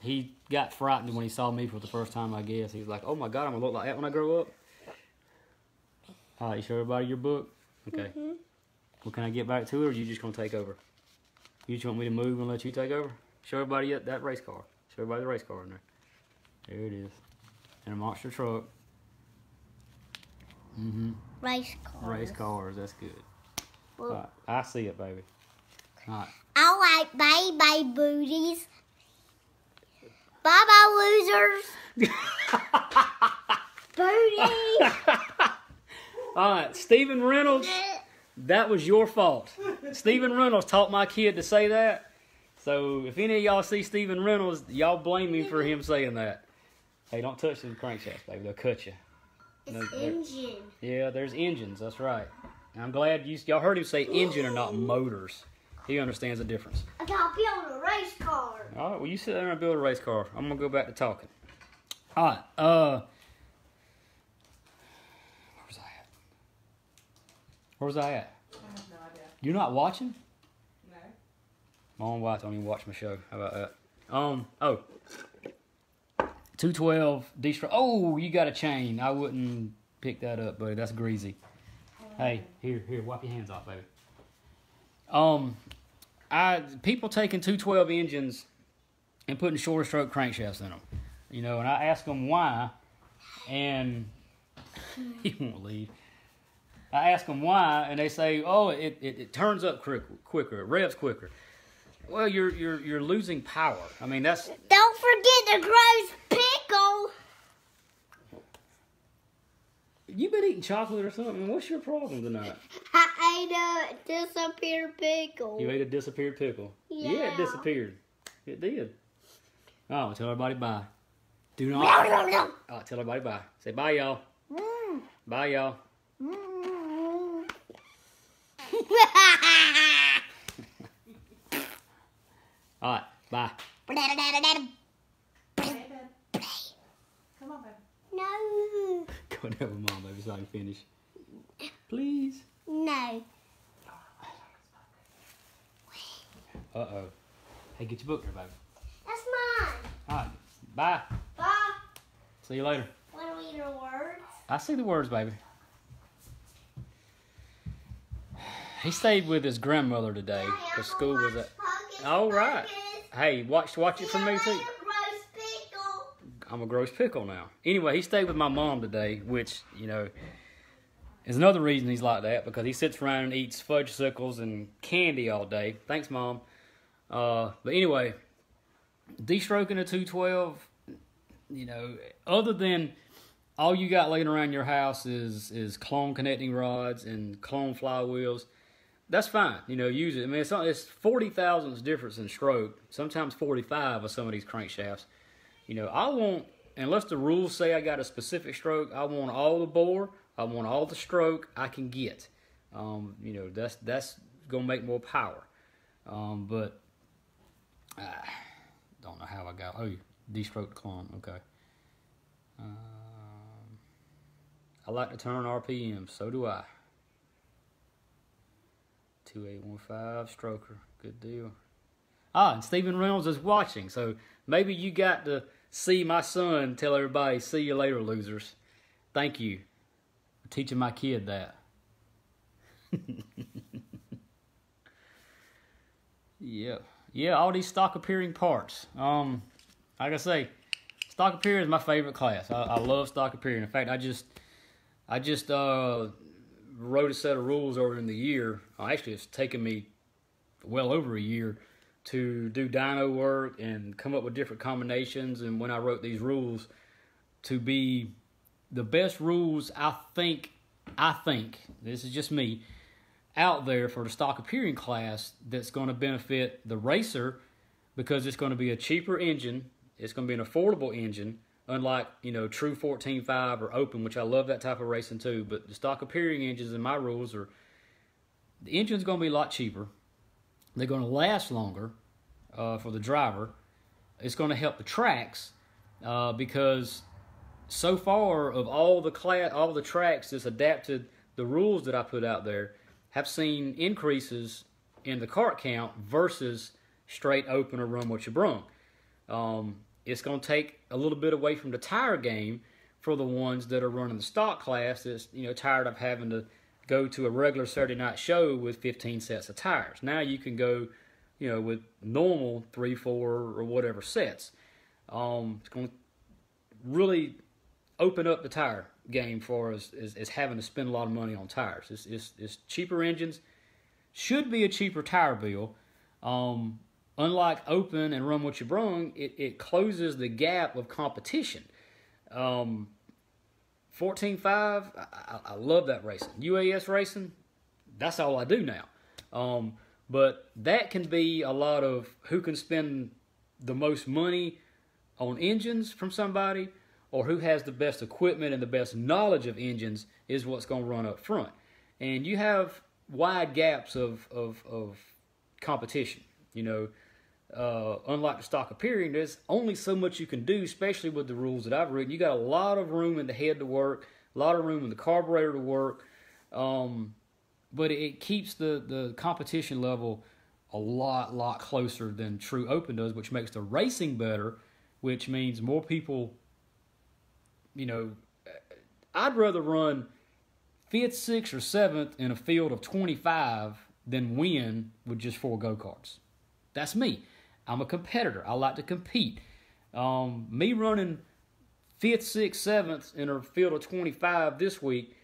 he got frightened when he saw me for the first time. I guess he was like, "Oh my God, I'm gonna look like that when I grow up." All right, you show everybody your book. Okay. Well, can I get back to it, or are you just gonna take over? You just want me to move and let you take over? Show everybody that- race car. Show everybody the race car in there. There it is. And a monster truck. Mm-hmm. Race car. Race cars. That's good. Well, right, I see it, baby. All right. I like baby booties. Bye bye losers. Booty. All right, Stephen Reynolds. That was your fault. Stephen Reynolds taught my kid to say that. So if any of y'all see Stephen Reynolds, y'all blame me for him saying that. Hey, don't touch the crankshaft, baby. They'll cut you. No, engine. Yeah, there's engines. That's right. And I'm glad you y'all heard him say engine or not motors. He understands the difference. I gotta build a race car. All right, well, you sit there and build a race car. I'm gonna go back to talking. All right. Uh, where was I at? Where was I at? I have no idea. You're not watching? No. Mom, wife don't even watch my show. How about that? Um. Oh. 212 D stroke. Oh, you got a chain. I wouldn't pick that up, buddy. That's greasy. Hey, here, here, wipe your hands off, baby. Um, I people taking 212 engines and putting shorter stroke crankshafts in them. You know, and I ask them why, and he won't leave. I ask them why, and they say, "Oh, it, it, it turns up quick, quicker, it revs quicker." Well, you're you're you're losing power. I mean, that's Don't forget the gross pickle. you been eating chocolate or something. What's your problem tonight? I ate a disappeared pickle. You ate a disappeared pickle. Yeah, Yeah. it disappeared. It did. Oh, tell everybody bye. Do not. Oh, tell everybody bye. Say bye, y'all. Mm. Bye, y'all. All right, bye. Come on, babe. no, Go down with mom, baby, so I can finish. Please. no. Uh oh. Hey, get your book there, baby. That's mine. All right, bye. Bye. See you later. To read your words? I see the words, baby. He stayed with his grandmother today. The school was at. All right. Hey, watch watch it for me too. I'm a gross pickle now. Anyway, he stayed with my mom today, which you know is another reason he's like that because he sits around and eats Fudgsicles and candy all day. Thanks, mom. Uh, but anyway, de-stroking a 212, you know, other than all you got laying around your house is is clone connecting rods and clone flywheels. That's fine. You know, use it. I mean, it's it's forty thousandths difference in stroke. Sometimes forty five of some of these crankshafts. You know, I want unless the rules say I got a specific stroke, I want all the bore. I want all the stroke I can get. Um, you know, that's that's gonna make more power. Um, but I don't know how I got. Oh, de-stroke clone. Okay. Um, I like to turn RPM. So do I. 2815 stroker. Good deal. Ah, and Stephen Reynolds is watching, so maybe you got to see my son tell everybody, see you later, losers. Thank you for teaching my kid that. yeah. Yeah, all these stock appearing parts. Um, like I say, stock appearing is my favorite class. I, I love stock appearing. In fact, I just I just uh, wrote a set of rules over in the year. Uh, actually, it's taken me well over a year to do dyno work and come up with different combinations. And when I wrote these rules, to be the best rules I think I think this is just me out there for the stock appearing class that's going to benefit the racer because it's going to be a cheaper engine. It's going to be an affordable engine, unlike you know true 14.5 or open, which I love that type of racing too. But the stock appearing engines in my rules are the engine's going to be a lot cheaper. They're going to last longer uh, for the driver. It's going to help the tracks uh, because so far of all the all the tracks that's adapted the rules that I put out there have seen increases in the kart count versus straight open or run what you brung. Um, it's going to take a little bit away from the tire game for the ones that are running the stock class that's you know tired of having to go to a regular Saturday night show with 15 sets of tires. Now you can go, you know, with normal three, four, or whatever sets. Um, it's going to really open up the tire game for us is, is having to spend a lot of money on tires. It's, it's, it's cheaper engines, should be a cheaper tire bill. Um, unlike open and run what you brung, it, it closes the gap of competition. Um, 14.5, I, I, love that racing. UAS racing, that's all I do now. Um, but that can be a lot of who can spend the most money on engines from somebody or who has the best equipment and the best knowledge of engines is what's going to run up front. And you have wide gaps of, of, of competition. You know, uh, unlike the stock appearing, there's only so much you can do, especially with the rules that I've written. You got a lot of room in the head to work, a lot of room in the carburetor to work, um, but it keeps the, the competition level a lot, lot closer than true open does, which makes the racing better, which means more people you know, I'd rather run fifth, sixth, or seventh in a field of 25 than win with just four go karts. That's me. I'm a competitor. I like to compete. Um, me running fifth, sixth, seventh in a field of 25 this week,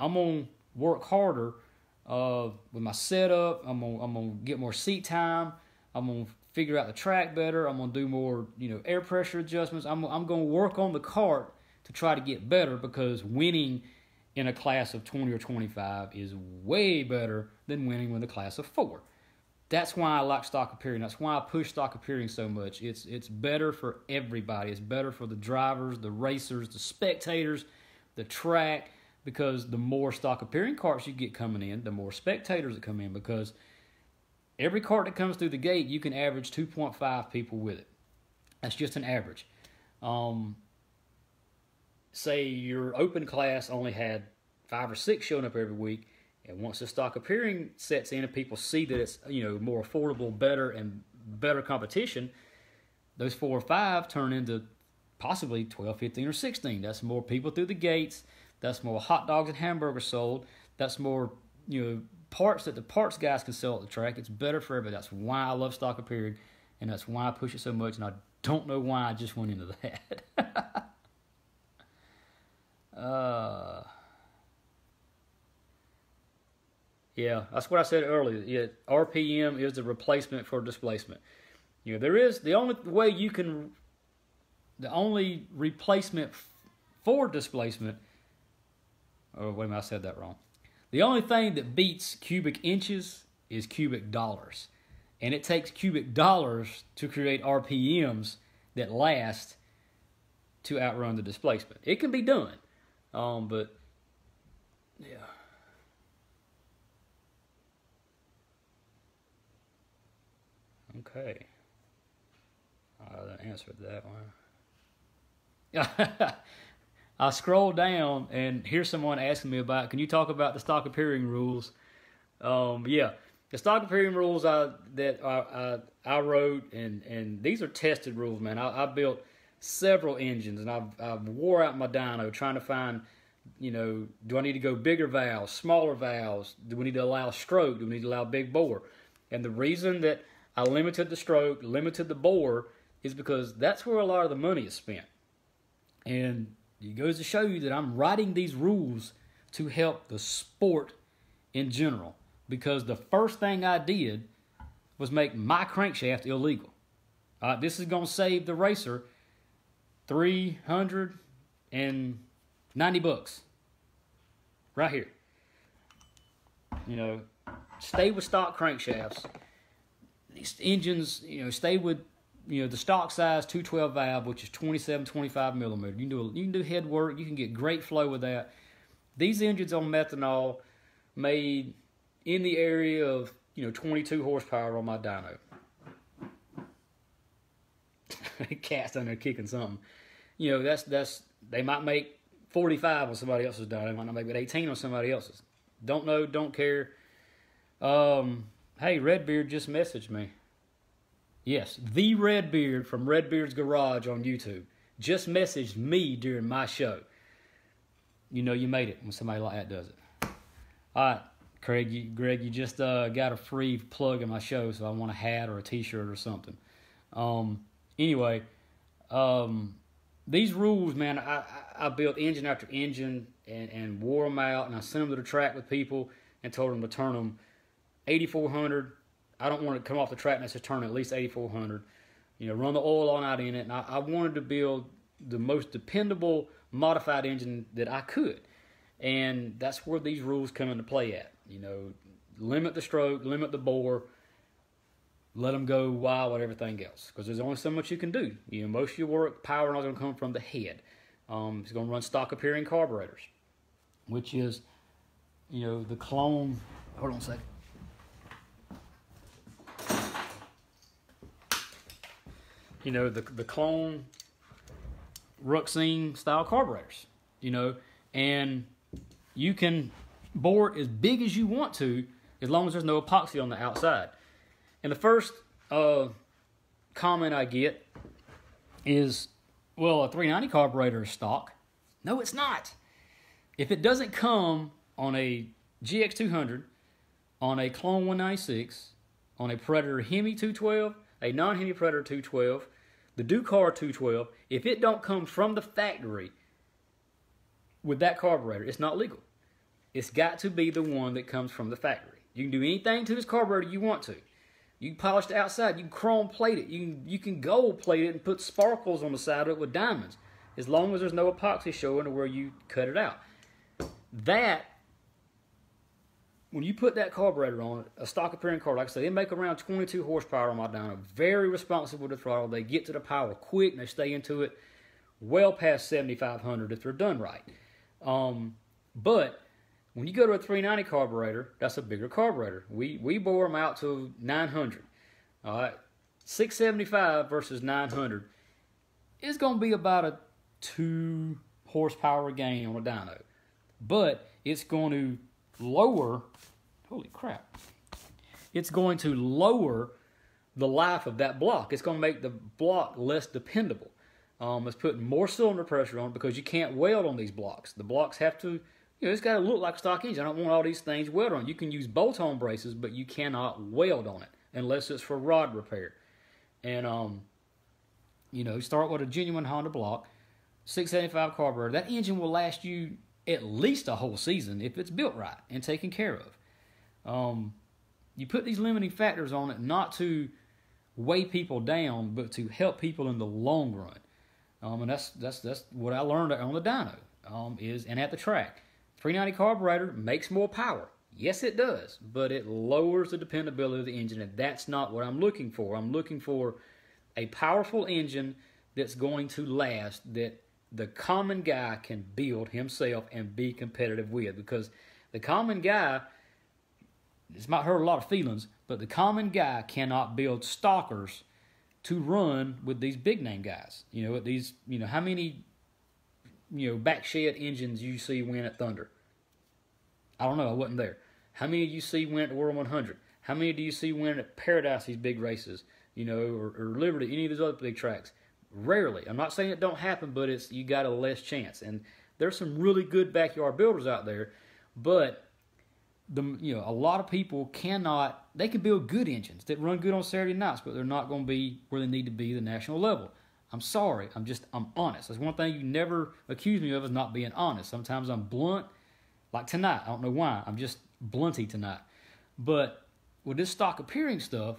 I'm to work harder uh, with my setup. I'm going I'm to get more seat time. I'm to figure out the track better. I'm to do more, you know, air pressure adjustments. I'm, I'm going to work on the kart to try to get better because winning in a class of 20 or 25 is way better than winning with a class of 4. That's why I like stock appearing. That's why I push stock appearing so much. It's it's better for everybody. It's better for the drivers, the racers, the spectators, the track because the more stock appearing karts you get coming in, the more spectators that come in because every kart that comes through the gate, you can average 2.5 people with it. That's just an average. Um, say your open class only had five or six showing up every week, and once the stock appearing sets in and people see that it's you know more affordable, better, and better competition, those four or five turn into possibly 12, 15, or 16. That's more people through the gates. That's more hot dogs and hamburgers sold. That's more you know parts that the parts guys can sell at the track. It's better for everybody. That's why I love stock appearing, and that's why I push it so much. And I don't know why I just went into that. Uh, yeah, that's what I said earlier. Yeah, RPM is the replacement for displacement. You know, there is the only way you can, the only replacement for displacement. Oh, wait a minute, I said that wrong. The only thing that beats cubic inches is cubic dollars. And it takes cubic dollars to create RPMs that last to outrun the displacement. It can be done. Um, but yeah. Okay. I answered that one. I scroll down and here's someone asking me about. Can you talk about the stock appearing rules? Um, yeah, the stock appearing rules I that I, I, I wrote and and these are tested rules, man. I, I built several engines and I've I've wore out my dyno trying to find. You know, do I need to go bigger valves, smaller valves? Do we need to allow stroke? Do we need to allow big bore? And the reason that I limited the stroke, limited the bore, is because that's where a lot of the money is spent. And it goes to show you that I'm writing these rules to help the sport in general. Because the first thing I did was make my crankshaft illegal. Uh, this is going to save the racer 390 bucks. Right here. You know, stay with stock crankshafts. These engines, you know, stay with you know the stock size 212 valve, which is 27, 25 millimeter. You can do you can do head work. You can get great flow with that. These engines on methanol made in the area of you know 22 horsepower on my dyno. Cat's on there kicking something. You know that's that's they might make 45 on somebody else's dyno. They might not make it 18 on somebody else's. Don't know. Don't care. Um, hey, Redbeard just messaged me. Yes, the Redbeard from Redbeard's Garage on YouTube just messaged me during my show. You know you made it when somebody like that does it. All right, Craig, you, Greg, you just uh, got a free plug in my show, so I want a hat or a T-shirt or something. Um, anyway, um, these rules, man, I, I, I built engine after engine and, and wore them out, and I sent them to the track with people and told them to turn them 8400 I don't want to come off the track and just turn at least 8,400. You know, run the oil all night in it. And I, I wanted to build the most dependable modified engine that I could. And that's where these rules come into play at. You know, limit the stroke, limit the bore, let them go wild with everything else. Because there's only so much you can do. You know, most of your work, power not going to come from the head. Um, it's going to run stock appearing carburetors, which is, you know, the clone. Hold on a second. You know, the the clone Ruixing style carburetors, you know, and you can bore as big as you want to as long as there's no epoxy on the outside. And the first uh, comment I get is, well, a 390 carburetor is stock. No, it's not. If it doesn't come on a GX200, on a Clone 196, on a Predator Hemi 212, a non-Hemi Predator 212, the Ducar 212, if it don't come from the factory with that carburetor, it's not legal. It's got to be the one that comes from the factory. You can do anything to this carburetor you want to. You can polish the outside. You can chrome plate it. You can, you can gold plate it and put sparkles on the side of it with diamonds. As long as there's no epoxy showing where you cut it out. That when you put that carburetor on, a stock appearing car, like I said, they make around 22 horsepower on my dyno. Very responsive with the throttle. They get to the power quick and they stay into it well past 7,500 if they're done right. Um, but when you go to a 390 carburetor, that's a bigger carburetor. We we bore them out to 900. All right, 675 versus 900 is going to be about a two horsepower gain on a dyno, but it's going to lower, holy crap, it's going to lower the life of that block. It's going to make the block less dependable. Um, it's putting more cylinder pressure on because you can't weld on these blocks. The blocks have to, you know, it's got to look like stock engine. I don't want all these things welded on. You can use bolt-on braces, but you cannot weld on it unless it's for rod repair. And, um, you know, start with a genuine Honda block, 675 carburetor. That engine will last you at least a whole season if it's built right and taken care of. Um, you put these limiting factors on it not to weigh people down, but to help people in the long run. Um, and that's that's that's what I learned on the dyno um, is and at the track. 390 carburetor makes more power. Yes, it does, but it lowers the dependability of the engine, and that's not what I'm looking for. I'm looking for a powerful engine that's going to last that the common guy can build himself and be competitive with because the common guy this might hurt a lot of feelings but the common guy cannot build stockers to run with these big name guys. You know these you know how many you know backshed engines you see win at thunder? I don't know i wasn't there. How many do you see win at world 100 how many do you see win at paradise these big races you know or, or liberty any of those other big tracks Rarely. I'm not saying it don't happen, but it's you got a less chance. And there's some really good backyard builders out there, but the you know a lot of people cannot. They can build good engines that run good on Saturday nights, but they're not going to be where they need to be the national level. I'm sorry. I'm just I'm honest. That's one thing you never accuse me of is not being honest. Sometimes I'm blunt, like tonight. I don't know why. I'm just blunty tonight. But with this stock appearing stuff,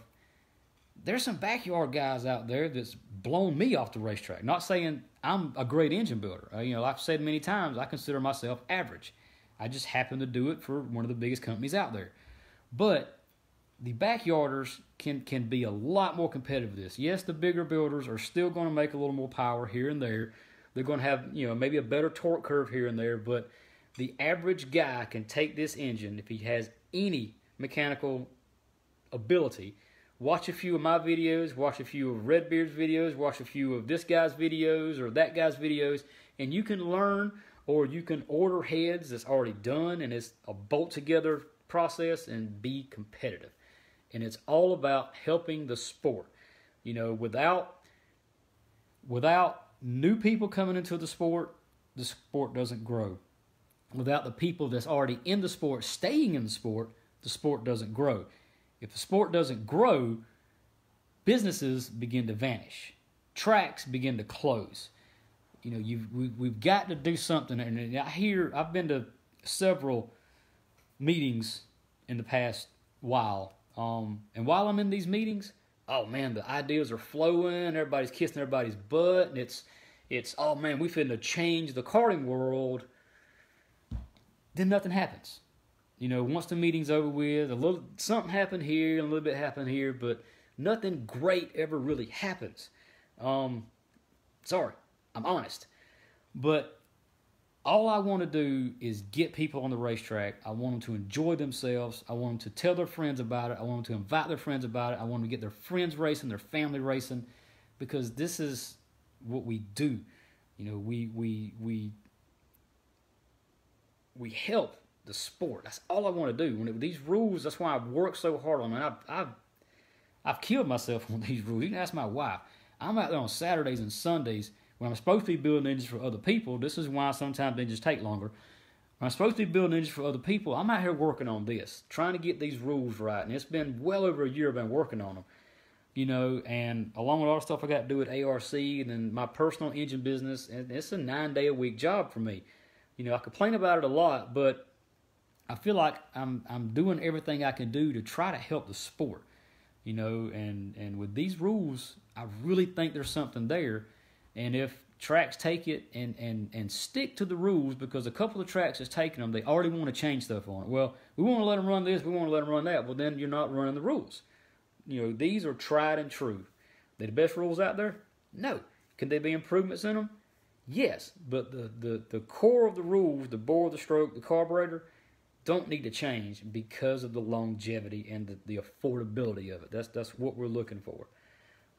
there's some backyard guys out there that's blown me off the racetrack. Not saying I'm a great engine builder. Uh, you know, I've said many times, I consider myself average. I just happen to do it for one of the biggest companies out there. But the backyarders can can be a lot more competitive with this. Yes, the bigger builders are still going to make a little more power here and there. They're going to have, you know, maybe a better torque curve here and there, but the average guy can take this engine if he has any mechanical ability watch a few of my videos, watch a few of Redbeard's videos, watch a few of this guy's videos or that guy's videos, and you can learn or you can order heads that's already done and it's a bolt together process and be competitive. And it's all about helping the sport. You know, without without new people coming into the sport, the sport doesn't grow. Without the people that's already in the sport staying in the sport, the sport doesn't grow. If the sport doesn't grow, businesses begin to vanish, tracks begin to close. You know, you've we, we've got to do something. And I hear I've been to several meetings in the past while, um, and while I'm in these meetings, oh man, the ideas are flowing. Everybody's kissing everybody's butt, and it's it's oh man, we're finna change the karting world. Then nothing happens. You know, once the meeting's over with, a little something happened here, a little bit happened here, but nothing great ever really happens. Um, sorry, I'm honest, but all I want to do is get people on the racetrack. I want them to enjoy themselves. I want them to tell their friends about it. I want them to invite their friends about it. I want them to get their friends racing, their family racing, because this is what we do. You know, we we we we help the sport. That's all I want to do. When it, these rules, that's why I've worked so hard on them. I've, I've, I've killed myself on these rules. You can ask my wife. I'm out there on Saturdays and Sundays when I'm supposed to be building engines for other people. This is why sometimes engines take longer. When I'm supposed to be building engines for other people, I'm out here working on this, trying to get these rules right. And it's been well over a year I've been working on them. You know, and along with all the stuff I got to do at ARC and then my personal engine business, and it's a nine day a week job for me. You know, I complain about it a lot, but I feel like I'm I'm doing everything I can do to try to help the sport, you know. And and with these rules, I really think there's something there. And if tracks take it and and and stick to the rules, because a couple of tracks has taken them, they already want to change stuff on it. Well, we want to let them run this, we want to let them run that. Well, then you're not running the rules. You know, these are tried and true. They the best rules out there? No. Can there be improvements in them? Yes, but the, the, the core of the rules, the bore, the stroke, the carburetor, don't need to change because of the longevity and the, the affordability of it. That's that's what we're looking for.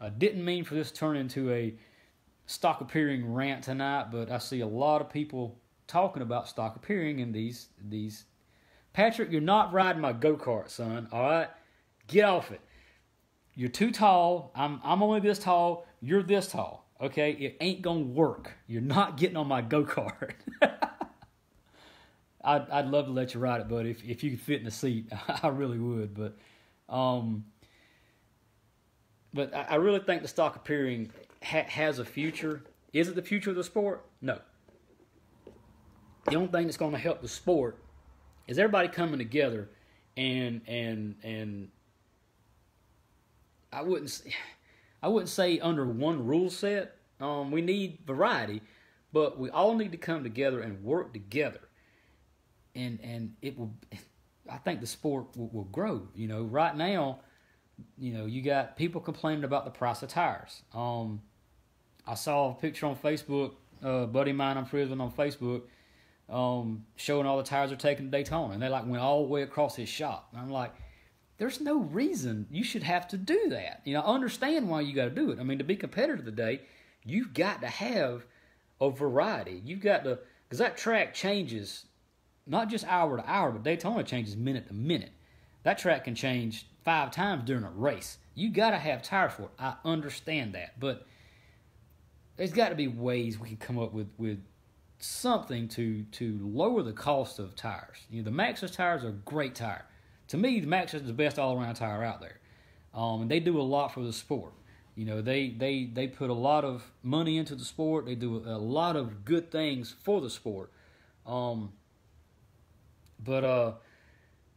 I didn't mean for this to turn into a stock appearing rant tonight, but I see a lot of people talking about stock appearing in these these. Patrick, you're not riding my go kart, son. All right, get off it. You're too tall. I'm I'm only this tall. You're this tall. Okay, it ain't gonna work. You're not getting on my go kart. I'd I'd love to let you ride it, but if if you could fit in the seat, I really would. But um, but I, I really think the stock appearing ha- has a future. Is it the future of the sport? No. The only thing that's going to help the sport is everybody coming together and and and I wouldn't I wouldn't say under one rule set. Um, we need variety, but we all need to come together and work together and and it will. I think the sport will, will grow. You know, right now, you know, you got people complaining about the price of tires. Um, I saw a picture on Facebook. Uh, buddy mine I'm friends with on Facebook, um, showing all the tires are taken to Daytona, and they like went all the way across his shop. And I'm like, there's no reason you should have to do that. You know, I understand why you got to do it. I mean, to be competitive today, you've got to have a variety. You've got to because that track changes not just hour to hour, but Daytona changes minute to minute. That track can change five times during a race. You got to have tires for it. I understand that, but there's got to be ways we can come up with with something to to lower the cost of tires. You know, the Maxxis tires are a great tire. To me, the Maxxis is the best all around tire out there, um, and they do a lot for the sport. You know, they they they put a lot of money into the sport. They do a lot of good things for the sport. Um, but uh,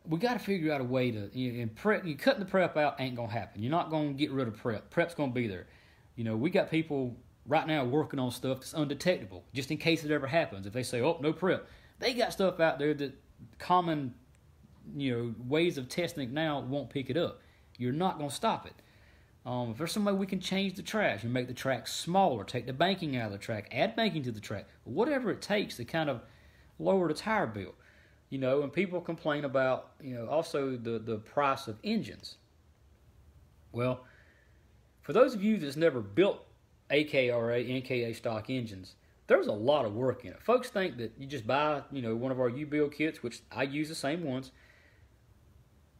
we got to figure out a way to you know, and prep. You cutting the prep out ain't gonna happen. You're not gonna get rid of prep. Prep's gonna be there. You know, we got people right now working on stuff that's undetectable, just in case it ever happens. If they say, "Oh, no prep," they got stuff out there that common, you know, ways of testing now won't pick it up. You're not gonna stop it. Um, if there's some way we can change the track and make the track smaller, take the banking out of the track, add banking to the track, whatever it takes to kind of lower the tire bill. You know, and people complain about, you know, also the, the price of engines. Well, for those of you that's never built AKRA, NKA stock engines, there's a lot of work in it. Folks think that you just buy, you know, one of our U-Build kits, which I use the same ones,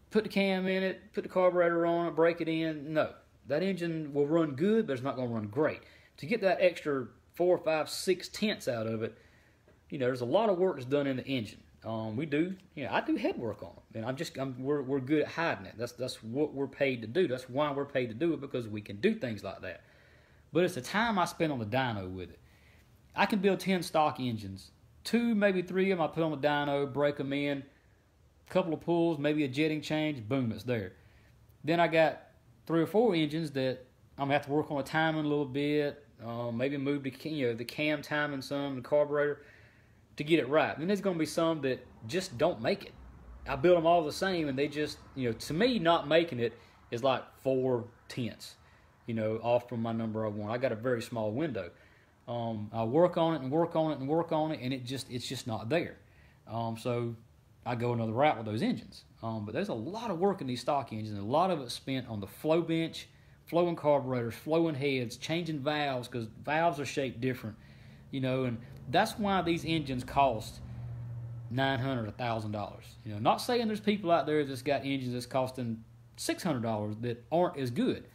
put the cam in it, put the carburetor on it, break it in. No, that engine will run good, but it's not going to run great. To get that extra four, five, six tenths out of it, you know, there's a lot of work that's done in the engine. Um, we do, you know, I do head work on them, and I'm just, I'm, we're, we're good at hiding it. That's, that's what we're paid to do. That's why we're paid to do it because we can do things like that. But it's the time I spend on the dyno with it. I can build 10 stock engines. Two, maybe three of them I put on the dyno, break them in, couple of pulls, maybe a jetting change, boom, it's there. Then I got three or four engines that I'm gonna have to work on the timing a little bit, um, maybe move the you know the cam timing some, the carburetor to get it right. Then there's gonna be some that just don't make it. I build them all the same, and they just you know to me not making it is like four tenths, you know, off from my number I want. I got a very small window. Um, I work on it and work on it and work on it, and it just it's just not there. Um, so I go another route with those engines. Um, but there's a lot of work in these stock engines, a lot of it spent on the flow bench, flowing carburetors, flowing heads, changing valves because valves are shaped different, you know, and that's why these engines cost nine hundred, a thousand dollars. You know, not saying there's people out there that's got engines that's costing six hundred dollars that aren't as good.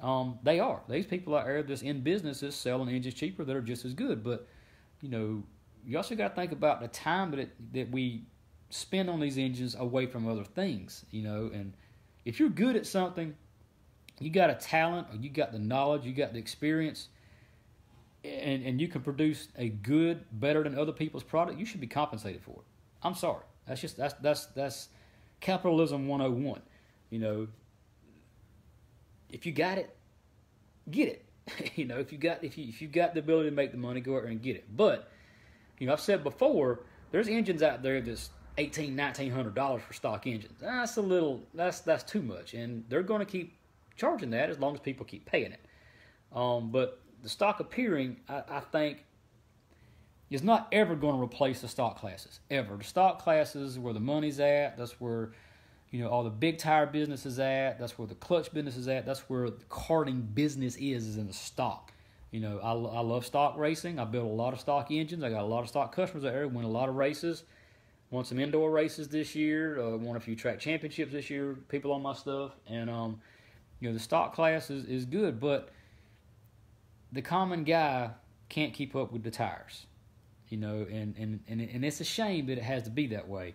Um, they are. These people out there that's in businesses selling engines cheaper that are just as good. But you know, you also got to think about the time that it, that we spend on these engines away from other things, you know. And if you're good at something, you got a talent, or you got the knowledge, you got the experience, and and you can produce a good, better than other people's product, you should be compensated for it. I'm sorry, that's just that's that's that's capitalism 101. You know, if you got it, get it. you know, if you got if you if you got the ability to make the money, go out there and get it. But you know, I've said before, there's engines out there that's eighteen, nineteen hundred dollars for stock engines. That's a little. That's that's too much, and they're going to keep charging that as long as people keep paying it. Um, but the stock appearing, I, I think, is not ever going to replace the stock classes ever. The stock classes where the money's at. That's where you know all the big tire business is at. That's where the clutch business is at. That's where the karting business is is in the stock. You know, I, I love stock racing. I built a lot of stock engines. I got a lot of stock customers out there. Win a lot of races. Won some indoor races this year. Uh, won a few track championships this year. People on my stuff, and um, you know the stock class is, is good, but the common guy can't keep up with the tires. You know, and and and, and it's a shame that it has to be that way.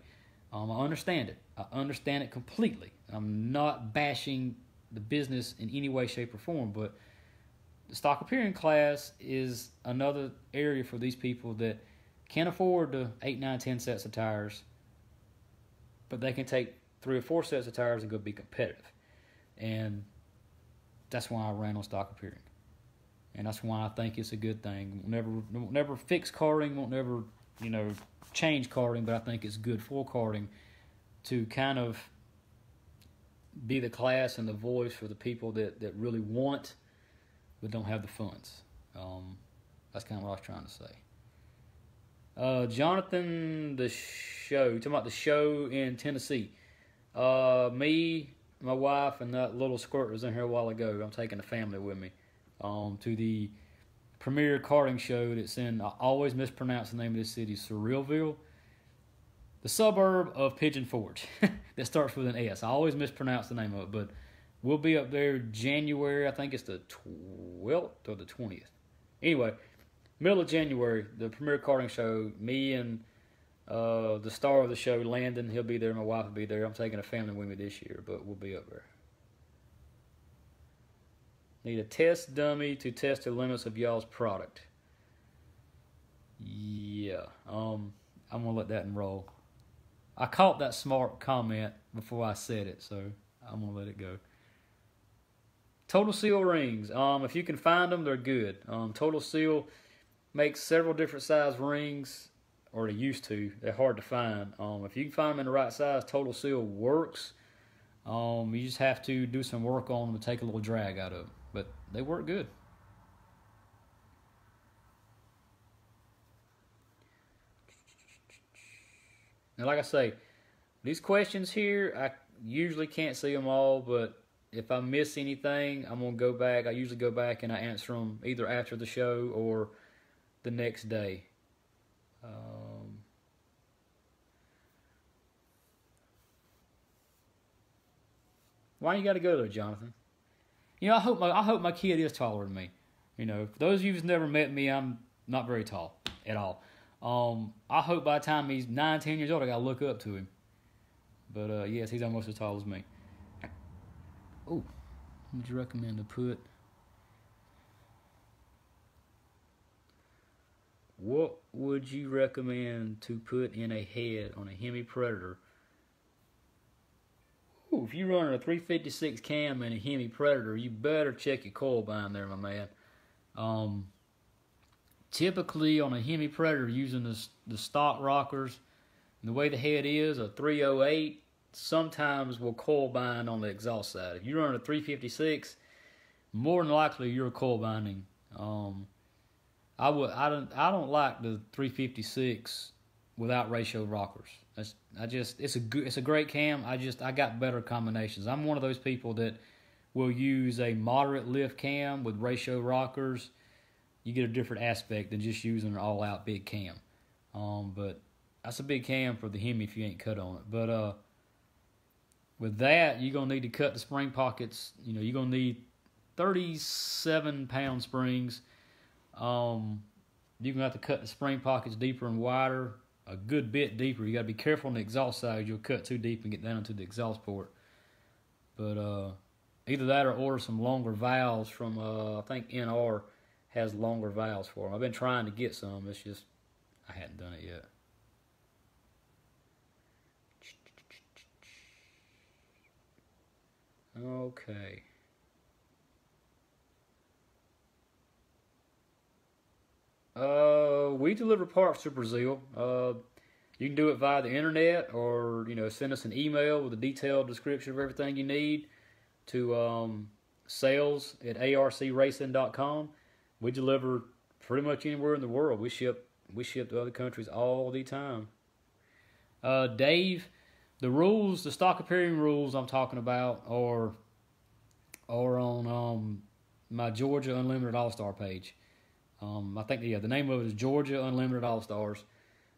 Um, I understand it. I understand it completely. I'm not bashing the business in any way, shape, or form, but the stock appearing class is another area for these people that can't afford the eight, nine, ten sets of tires, but they can take three or four sets of tires and go be competitive. And that's why I ran on stock appearing. And that's why I think it's a good thing. We'll never, won't never fix karting, won't never you know, change karting, but I think it's good for karting to kind of be the class and the voice for the people that, that really want but don't have the funds. Um, that's kind of what I was trying to say. Uh, Jonathan, the show, talking about the show in Tennessee. Uh, me, my wife, and that little squirt was in here a while ago. I'm taking the family with me um, to the premier karting show that's in, I always mispronounce the name of this city, Surrealville, the suburb of Pigeon Forge that starts with an S. I always mispronounce the name of it, but we'll be up there January, I think it's the 12th or the 20th. Anyway, middle of January, the premier karting show, me and uh, the star of the show, Landon, he'll be there. My wife will be there. I'm taking a family with me this year, but we'll be up there. Need a test dummy to test the limits of y'all's product. Yeah, um, I'm gonna let that roll. I caught that smart comment before I said it, so I'm gonna let it go. Total Seal rings. Um, if you can find them, they're good. Um, Total Seal makes several different size rings, or they used to. They're hard to find. Um, if you can find them in the right size, Total Seal works. Um, you just have to do some work on them to take a little drag out of them, they work good. Now, like I say, these questions here, I usually can't see them all, but if I miss anything, I'm gonna go back. I usually go back and I answer them either after the show or the next day. Um, why you got to go there, Jonathan? You know, I hope my I hope my kid is taller than me. You know, for those of you who's never met me, I'm not very tall at all. Um, I hope by the time he's nine, ten years old, I gotta look up to him. But uh, yes, he's almost as tall as me. Oh, would you recommend to put? What would you recommend to put in a head on a Hemi Predator? Ooh, if you're running a 356 cam and a Hemi Predator, you better check your coil bind there, my man. Um, typically on a Hemi Predator, using the, the stock rockers, the way the head is, a 308, sometimes will coil bind on the exhaust side. If you run a 356, more than likely you're coil binding. Um, I would I don't I don't like the 356 without ratio rockers. I just it's a good it's a great cam. I just I got better combinations. I'm one of those people that will use a moderate lift cam with ratio rockers. You get a different aspect than just using an all out big cam. Um, but that's a big cam for the Hemi if you ain't cut on it. But uh, with that, you're gonna need to cut the spring pockets. You know, you're gonna need 37 pound springs. Um, you're gonna have to cut the spring pockets deeper and wider, a good bit deeper. You gotta be careful on the exhaust side. You'll cut too deep and get down into the exhaust port. But uh, either that or order some longer valves from uh, I think NR has longer valves for them. I've been trying to get some. It's just I hadn't done it yet. Okay. Uh, we deliver parts to Brazil. Uh, you can do it via the internet or, you know, send us an email with a detailed description of everything you need to um, sales at arcracing.com. We deliver pretty much anywhere in the world. We ship we ship to other countries all the time. Uh, Dave, the rules, the stock appearing rules I'm talking about are are on um, my Georgia Unlimited All Star page. Um, I think yeah, the name of it is Georgia Unlimited All Stars.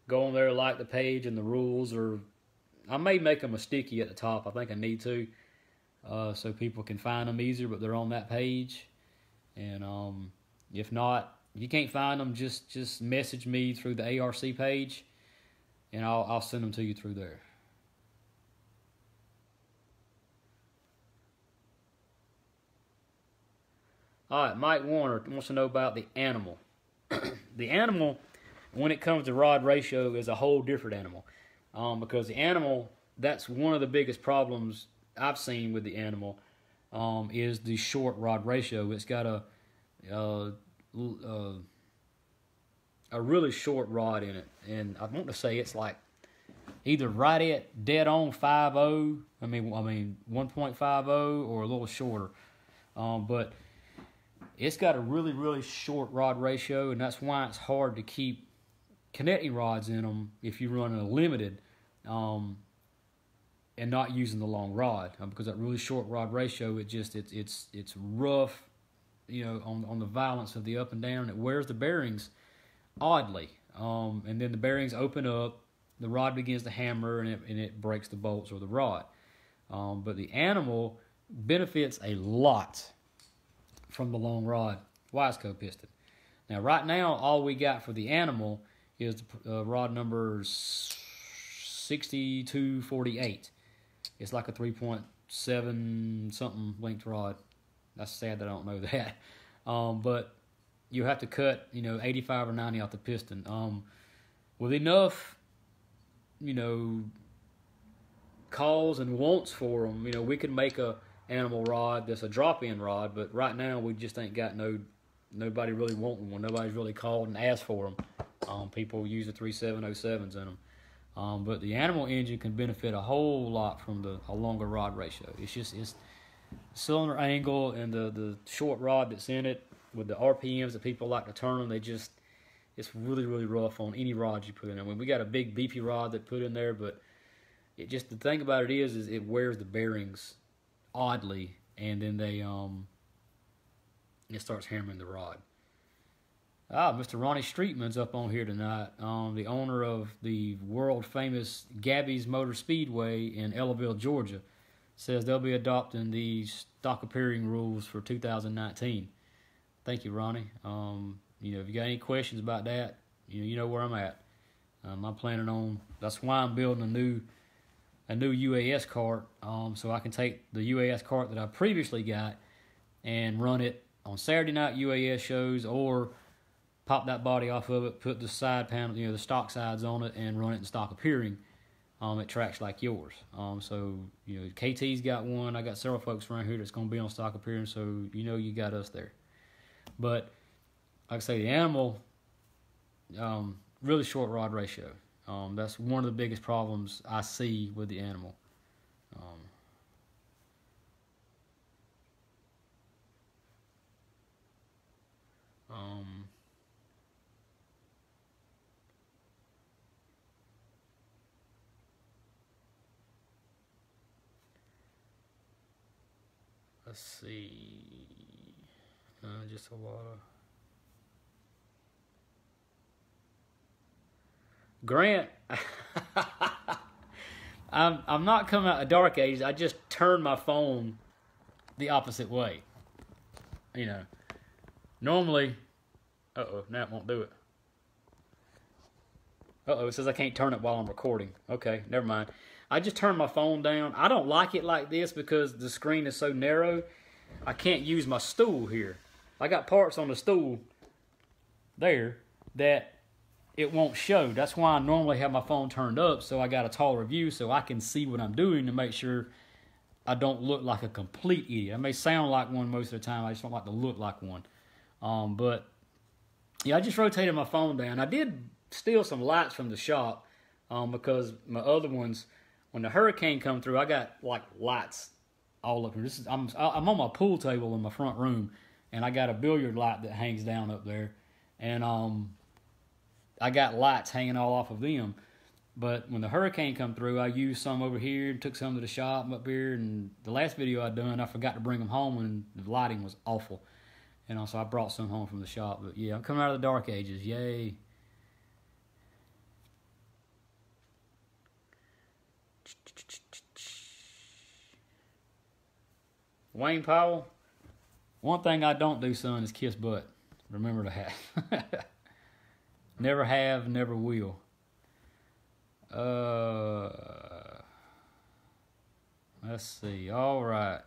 Go on there, like the page and the rules, or I may make them a sticky at the top. I think I need to, uh, so people can find them easier. But they're on that page, and um, if not, you can't find them, just just message me through the ARC page, and I'll I'll send them to you through there. All right, Mike Warner wants to know about the animal. the animal, when it comes to rod ratio, is a whole different animal. Um, because the animal, that's one of the biggest problems I've seen with the animal, um, is the short rod ratio. It's got a, uh, uh, a really short rod in it, and I want to say it's like either right at dead on five oh. I mean, I mean one point five oh or a little shorter. Um, but it's got a really really short rod ratio, and that's why it's hard to keep connecting rods in them if you run a limited. Um, and not using the long rod um, because that really short rod ratio it just it's it's it's rough you know on on the violence of the up and down it wears the bearings oddly um, and then the bearings open up the rod begins to hammer and it, and it breaks the bolts or the rod um, but the animal benefits a lot from the long rod Wiseco piston now right now all we got for the animal is the uh, rod number 6248 it's like a 3.7 something length rod. That's sad that I don't know that. Um, but you have to cut, you know, 85 or 90 off the piston. Um, with enough, you know, calls and wants for them, you know, we could make a animal rod that's a drop-in rod. But right now, we just ain't got no nobody really wanting one. Nobody's really called and asked for them. Um, people use the 3707s in them. Um, but the animal engine can benefit a whole lot from the a longer rod ratio. It's just it's cylinder angle and the the short rod that's in it with the RPMs that people like to turn them. They just it's really really rough on any rod you put in. I mean, we got a big beefy rod that put in there, but it just the thing about it is is it wears the bearings oddly, and then they um it starts hammering the rod. Ah, Mr. Ronnie Streetman's up on here tonight. Um, the owner of the world famous Gabby's Motor Speedway in Ellaville, Georgia, says they'll be adopting the stock appearing rules for 2019. Thank you, Ronnie. Um, you know, if you got any questions about that, you know, you know where I'm at. Um, I'm planning on. That's why I'm building a new a new UAS kart, um, so I can take the UAS kart that I previously got and run it on Saturday night UAS shows or pop that body off of it, put the side panel, you know, the stock sides on it, and run it in stock appearing. Um, it tracks like yours. Um, so you know, KT's got one. I got several folks around here that's going to be on stock appearing. So you know, you got us there. But like I say, the animal, um, really short rod ratio. Um, that's one of the biggest problems I see with the animal. Um, um, let's see. Uh, just a lot of. Grant, I'm I'm not coming out of dark ages. I just turned my phone the opposite way. You know, normally, uh oh, now it won't do it. Uh oh, it says I can't turn it while I'm recording. Okay, never mind. I just turned my phone down. I don't like it like this because the screen is so narrow. I can't use my stool here. I got parts on the stool there that it won't show. That's why I normally have my phone turned up so I got a taller view so I can see what I'm doing to make sure I don't look like a complete idiot. I may sound like one most of the time. I just don't like to look like one. Um, but yeah, I just rotated my phone down. I did steal some lights from the shop um, because my other ones, when the hurricane come through, I got like lights all up here. This is I'm I'm on my pool table in my front room, and I got a billiard light that hangs down up there, and um, I got lights hanging all off of them. But when the hurricane come through, I used some over here, and took some to the shop up here, and the last video I done, I forgot to bring them home, and the lighting was awful. And also, I brought some home from the shop. But yeah, I'm coming out of the dark ages. Yay! Wayne Powell, one thing I don't do, son, is kiss butt. Remember that. never have, never will. Uh, let's see. All right.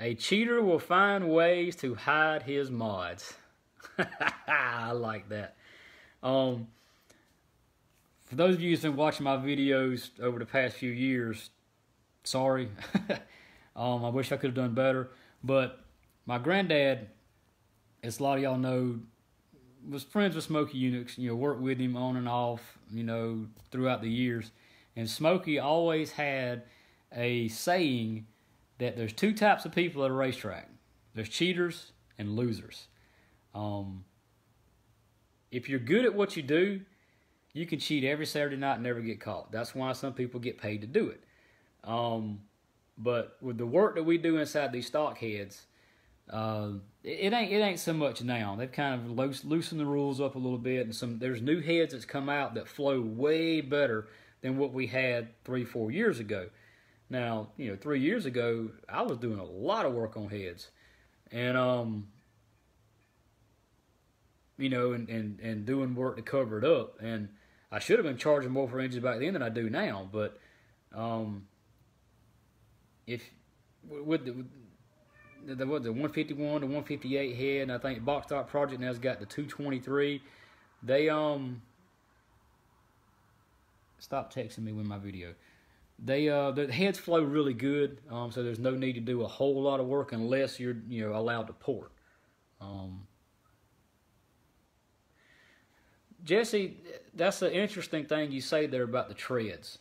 A cheater will find ways to hide his mods. I like that. Um, for those of you who've been watching my videos over the past few years, sorry. um, I wish I could have done better. But my granddad as a lot of y'all know, was friends with Smokey Yunick. You know, worked with him on and off. You know, throughout the years, and Smokey always had a saying that there's two types of people at a racetrack. There's cheaters and losers. Um, if you're good at what you do, you can cheat every Saturday night and never get caught. That's why some people get paid to do it. Um, but with the work that we do inside these stock heads, uh, it, ain't it ain't so much now. They've kind of loose, loosened the rules up a little bit, and some there's new heads that's come out that flow way better than what we had three four years ago. Now you know three years ago I was doing a lot of work on heads, and um, you know, and, and, and doing work to cover it up. And I should have been charging more for engines back then than I do now. But um, if with the, the, the 151 to 158 head, and I think Box Stock Project now has got the 223. They um stop texting me with my video. They uh the heads flow really good, um, so there's no need to do a whole lot of work unless you're you know allowed to port. Um, Jesse, that's an interesting thing you say there about the treads.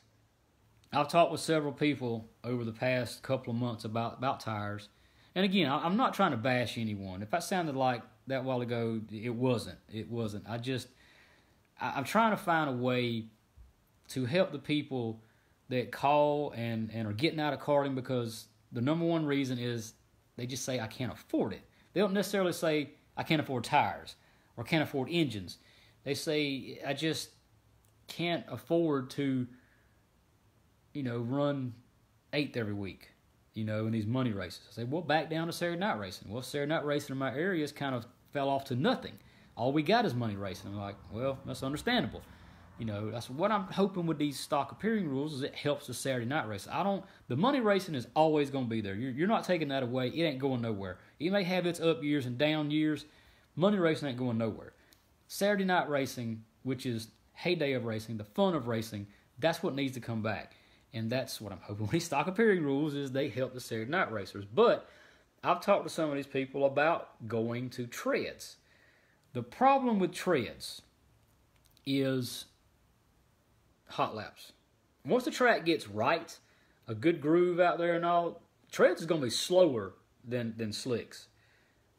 I've talked with several people over the past couple of months about about tires, and again, I'm not trying to bash anyone. If I sounded like that while ago, it wasn't. It wasn't. I just I'm trying to find a way to help the people that call and and are getting out of karting because the number one reason is they just say I can't afford it. They don't necessarily say I can't afford tires or can't afford engines they say I just can't afford to, you know, run eighth every week, you know, in these money races. I say, well, back down to Saturday night racing. Well, Saturday night racing in my area has kind of fell off to nothing. All we got is money racing. I'm like, well, that's understandable. You know, that's what I'm hoping with these stock appearing rules is it helps the Saturday night race. I don't. The money racing is always going to be there. You're, you're not taking that away. It ain't going nowhere. It may have its up years and down years. Money racing ain't going nowhere. Saturday night racing, which is heyday of racing, the fun of racing, that's what needs to come back. And that's what I'm hoping these stock appearing rules is they help the Saturday night racers. But I've talked to some of these people about going to treads. The problem with treads is hot laps. Once the track gets right, a good groove out there and all, treads is going to be slower than, than slicks.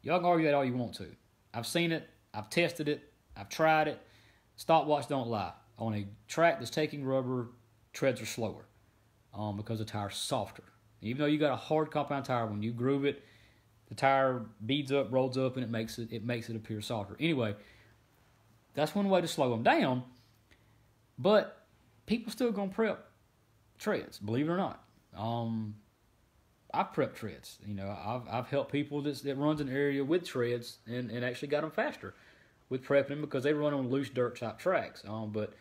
Y'all can argue that all you want to. I've seen it. I've tested it. I've tried it. Stopwatch don't lie. On a track that's taking rubber, treads are slower um, because the tire's softer. Even though you got a hard compound tire, when you groove it, the tire beads up, rolls up, and it makes it it makes it appear softer. Anyway, that's one way to slow them down. But people still gonna prep treads, believe it or not. Um, I prep treads. You know, I've I've helped people that that runs an area with treads and, and actually got them faster with prepping them because they run on loose dirt type tracks. Um, but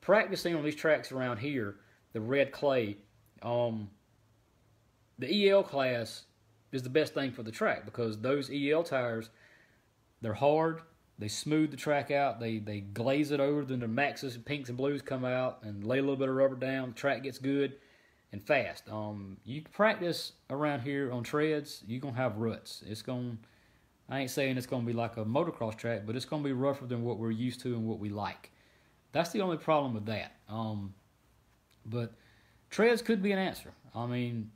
practicing on these tracks around here, the red clay, um, the EL class is the best thing for the track because those EL tires, they're hard, they smooth the track out, they they glaze it over, then the maxes and pinks and blues come out and lay a little bit of rubber down, the track gets good and fast. Um, you practice around here on treads, you're gonna have ruts. It's gonna I ain't saying it's going to be like a motocross track, but it's going to be rougher than what we're used to and what we like. That's the only problem with that. Um, but treads could be an answer. I mean,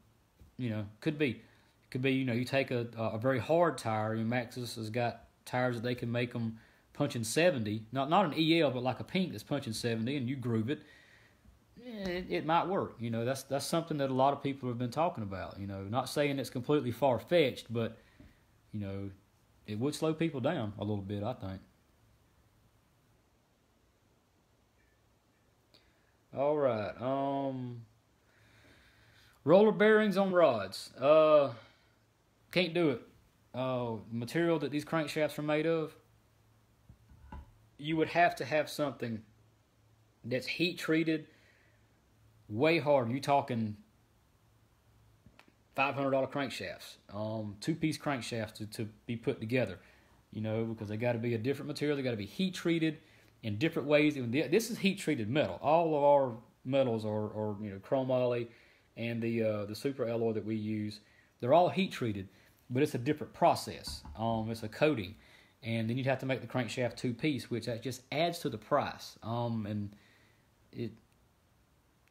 you know, could be. Could be, you know, you take a, a very hard tire. You know, Maxxis has got tires that they can make them punching 70. Not not an EL, but like a pink that's punching 70, and you groove it. It, it might work. You know, that's that's something that a lot of people have been talking about. You know, not saying it's completely far fetched, but you know, it would slow people down a little bit, I think. All right. Um, roller bearings on rods. Uh, can't do it. Uh, material that these crankshafts are made of. You would have to have something that's heat treated way harder. You talking $500 crankshafts, um, two piece crankshafts to, to be put together, you know, because they got to be a different material. They got to be heat treated in different ways. This is heat treated metal. All of our metals are, are you know, chromoly and the, uh, the super alloy that we use. They're all heat treated, but it's a different process. Um, it's a coating. and then you'd have to make the crankshaft two piece, which that just adds to the price. Um, and it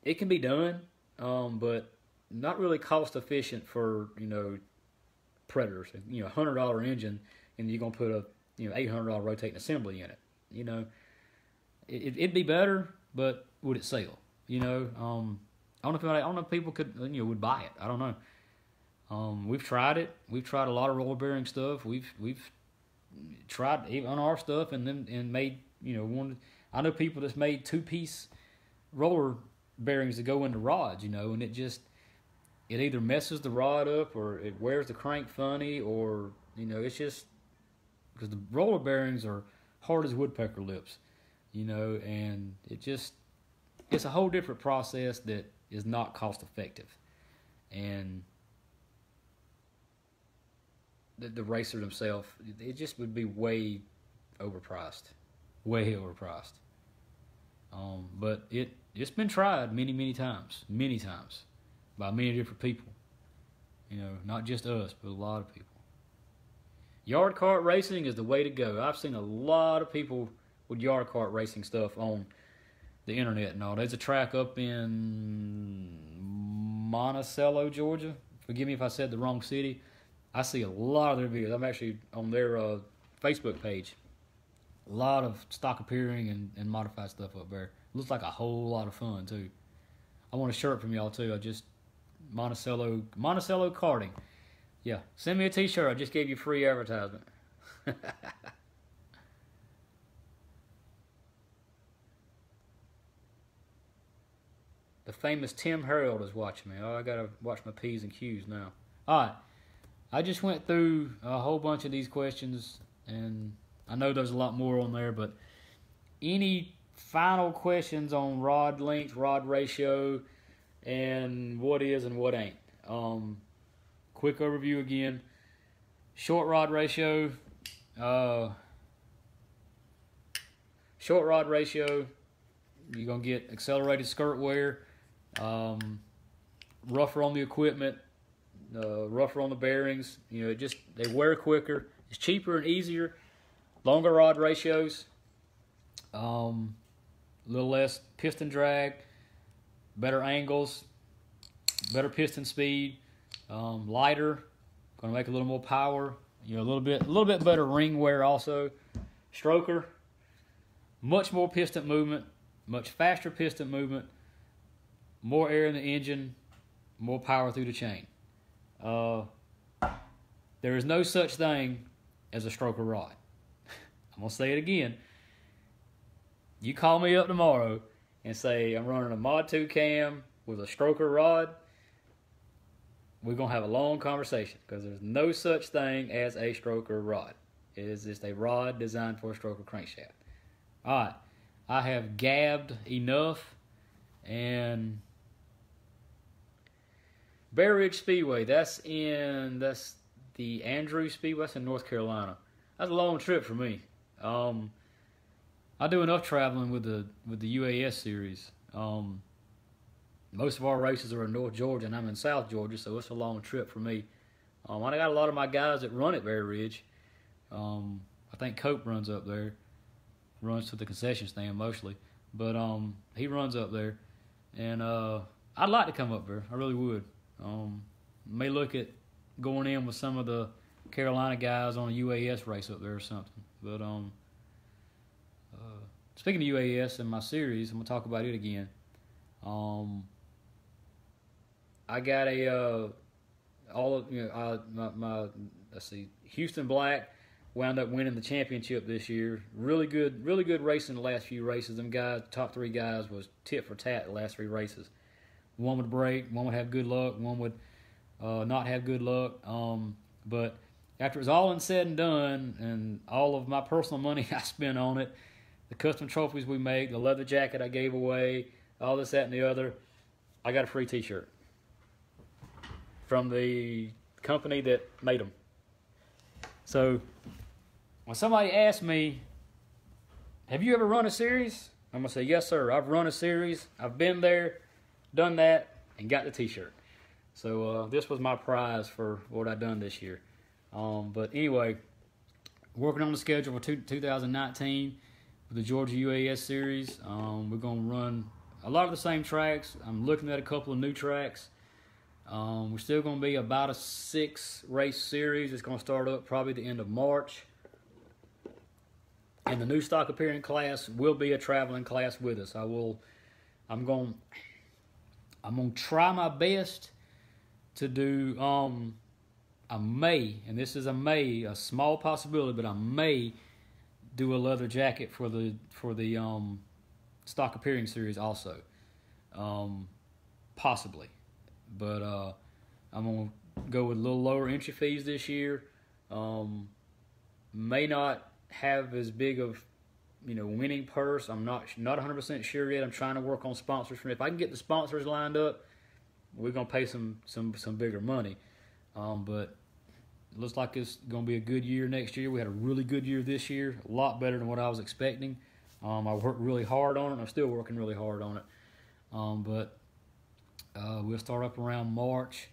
it can be done, um, but not really cost efficient for you know predators. You know, hundred dollar engine, and you're gonna put a you know eight hundred dollar rotating assembly in it. You know, it, it'd be better, but would it sell? You know, um, I don't know if I don't know if people could you know would buy it. I don't know. Um, we've tried it. We've tried a lot of roller bearing stuff. We've we've tried even on our stuff and then and made you know one. I know people that's made two piece roller bearings that go into rods. You know, and it just it either messes the rod up or it wears the crank funny or you know it's just because the roller bearings are hard as woodpecker lips. You know, and it just it's a whole different process that is not cost effective, and the, the racer himself, it just would be way overpriced, way overpriced. Um, but it it's been tried many many times, many times, by many different people. You know, not just us, but a lot of people. Yard kart racing is the way to go. I've seen a lot of people with yard kart racing stuff on the internet and all. There's a track up in Monticello, Georgia. Forgive me if I said the wrong city. I see a lot of their videos. I'm actually on their uh, Facebook page. A lot of stock appearing and, and modified stuff up there. Looks like a whole lot of fun too. I want a shirt from y'all too. I just Monticello Monticello karting. Yeah, send me a T-shirt. I just gave you free advertisement. the famous Tim Harold is watching me. Oh, I gotta watch my P's and Q's now. All right. I just went through a whole bunch of these questions, and I know there's a lot more on there, but any final questions on rod length, rod ratio, and what is and what ain't? Um, quick overview again. Short rod ratio. Uh, short rod ratio. You're gonna get accelerated skirt wear, um, rougher on the equipment, uh, rougher on the bearings. You know, it just they wear quicker. It's cheaper and easier. Longer rod ratios. Um, a little less piston drag. Better angles. Better piston speed. Um, lighter. Going to make a little more power. You know, a little bit, a little bit better ring wear also. Stroker. Much more piston movement. Much faster piston movement. More air in the engine. More power through the chain. Uh, there is no such thing as a stroker rod. I'm going to say it again. You call me up tomorrow and say, I'm running a Mod 2 cam with a stroker rod, we're going to have a long conversation because there's no such thing as a stroker rod. It is just a rod designed for a stroker crankshaft. All right. I have gabbed enough and Bear Ridge Speedway. That's in that's the Andrew Speedway. That's in North Carolina. That's a long trip for me. Um, I do enough traveling with the with the UAS series. Um, most of our races are in North Georgia, and I'm in South Georgia, so it's a long trip for me. Um, I got a lot of my guys that run at Bear Ridge. Um, I think Cope runs up there, runs to the concession stand mostly, but um, he runs up there, and uh, I'd like to come up there. I really would. Um, may look at going in with some of the Carolina guys on a UAS race up there or something. But um, uh, speaking of UAS in my series, I'm gonna talk about it again. Um, I got a uh, all of you know I, my, my let's see Houston Black wound up winning the championship this year. Really good, really good racing the last few races. Them guys, top three guys, was tit for tat the last three races. One would break, one would have good luck, one would uh, not have good luck. Um, but after it was all said and done, and all of my personal money I spent on it, the custom trophies we make, the leather jacket I gave away, all this, that, and the other, I got a free T-shirt from the company that made them. So when somebody asks me, "Have you ever run a series?" I'm gonna say, "Yes, sir. I've run a series. I've been there, done that, and got the T-shirt." So uh, this was my prize for what I done this year. Um, but anyway, working on the schedule for two, 2019 for the Georgia UAS series. Um, we're going to run a lot of the same tracks. I'm looking at a couple of new tracks. Um, we're still going to be about a six race series. It's going to start up probably the end of March. And the new stock appearing class will be a traveling class with us. I will, I'm going, I'm to try my best to do, um, I may, and this is a may, a small possibility, but I may do a leather jacket for the for the um, stock appearing series also, um, possibly, but uh, I'm gonna go with a little lower entry fees this year. Um, may not have as big of you know winning purse. I'm not not 100 percent sure yet. I'm trying to work on sponsors. From if I can get the sponsors lined up, we're gonna pay some some some bigger money. Um, but it looks like it's going to be a good year next year. We had a really good year this year, a lot better than what I was expecting. Um, I worked really hard on it. I'm still working really hard on it. Um, but uh, we'll start up around March,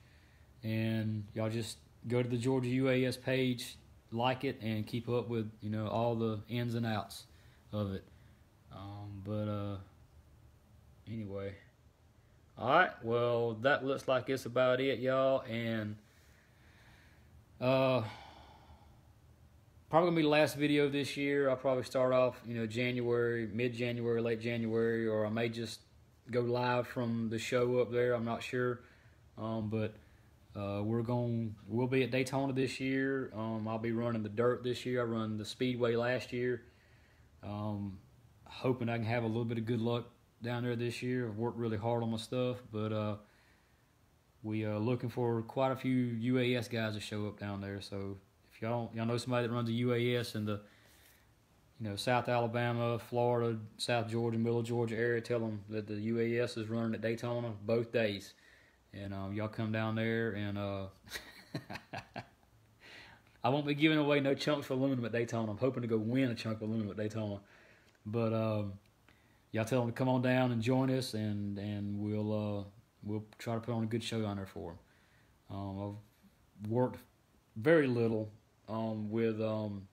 and y'all just go to the Georgia UAS page, like it, and keep up with you know all the ins and outs of it. Um, but uh, anyway, all right. Well, that looks like it's about it, y'all, and. Uh, probably gonna be the last video this year. I'll probably start off, you know, January, mid January, late January, or I may just go live from the show up there. I'm not sure, um, but uh, we're going. We'll be at Daytona this year. Um, I'll be running the dirt this year. I run the Speedway last year. Um, hoping I can have a little bit of good luck down there this year. I've worked really hard on my stuff, but uh, we are looking for quite a few UAS guys to show up down there. So if y'all y'all know somebody that runs a UAS in the you know South Alabama, Florida, South Georgia, Middle Georgia area, tell them that the UAS is running at Daytona both days, and um, y'all come down there and uh, I won't be giving away no chunks of aluminum at Daytona. I'm hoping to go win a chunk of aluminum at Daytona, but um, y'all tell them to come on down and join us, and and we'll. Uh, we'll try to put on a good show down there for them. Um, I've worked very little um, with um,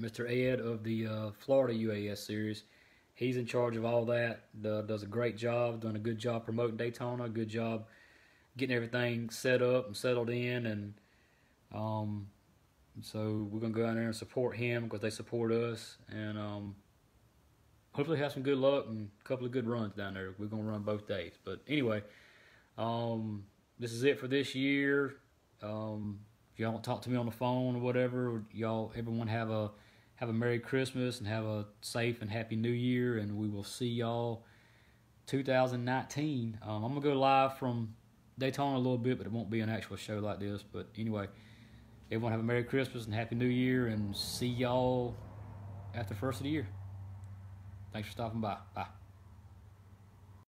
Mr. Ed of the uh, Florida UAS series. He's in charge of all that. The, does a great job. Done a good job promoting Daytona. Good job getting everything set up and settled in. And um, so we're gonna go down there and support him because they support us. And um, hopefully have some good luck and a couple of good runs down there. We're gonna run both days. But anyway. Um, this is it for this year. Um, if y'all don't talk to me on the phone or whatever, y'all, everyone have a have a Merry Christmas and have a safe and Happy New Year, and we will see y'all 2019. Um, I'm gonna go live from Daytona a little bit, but it won't be an actual show like this. But anyway, everyone have a Merry Christmas and Happy New Year, and see y'all after the first of the year. Thanks for stopping by. Bye.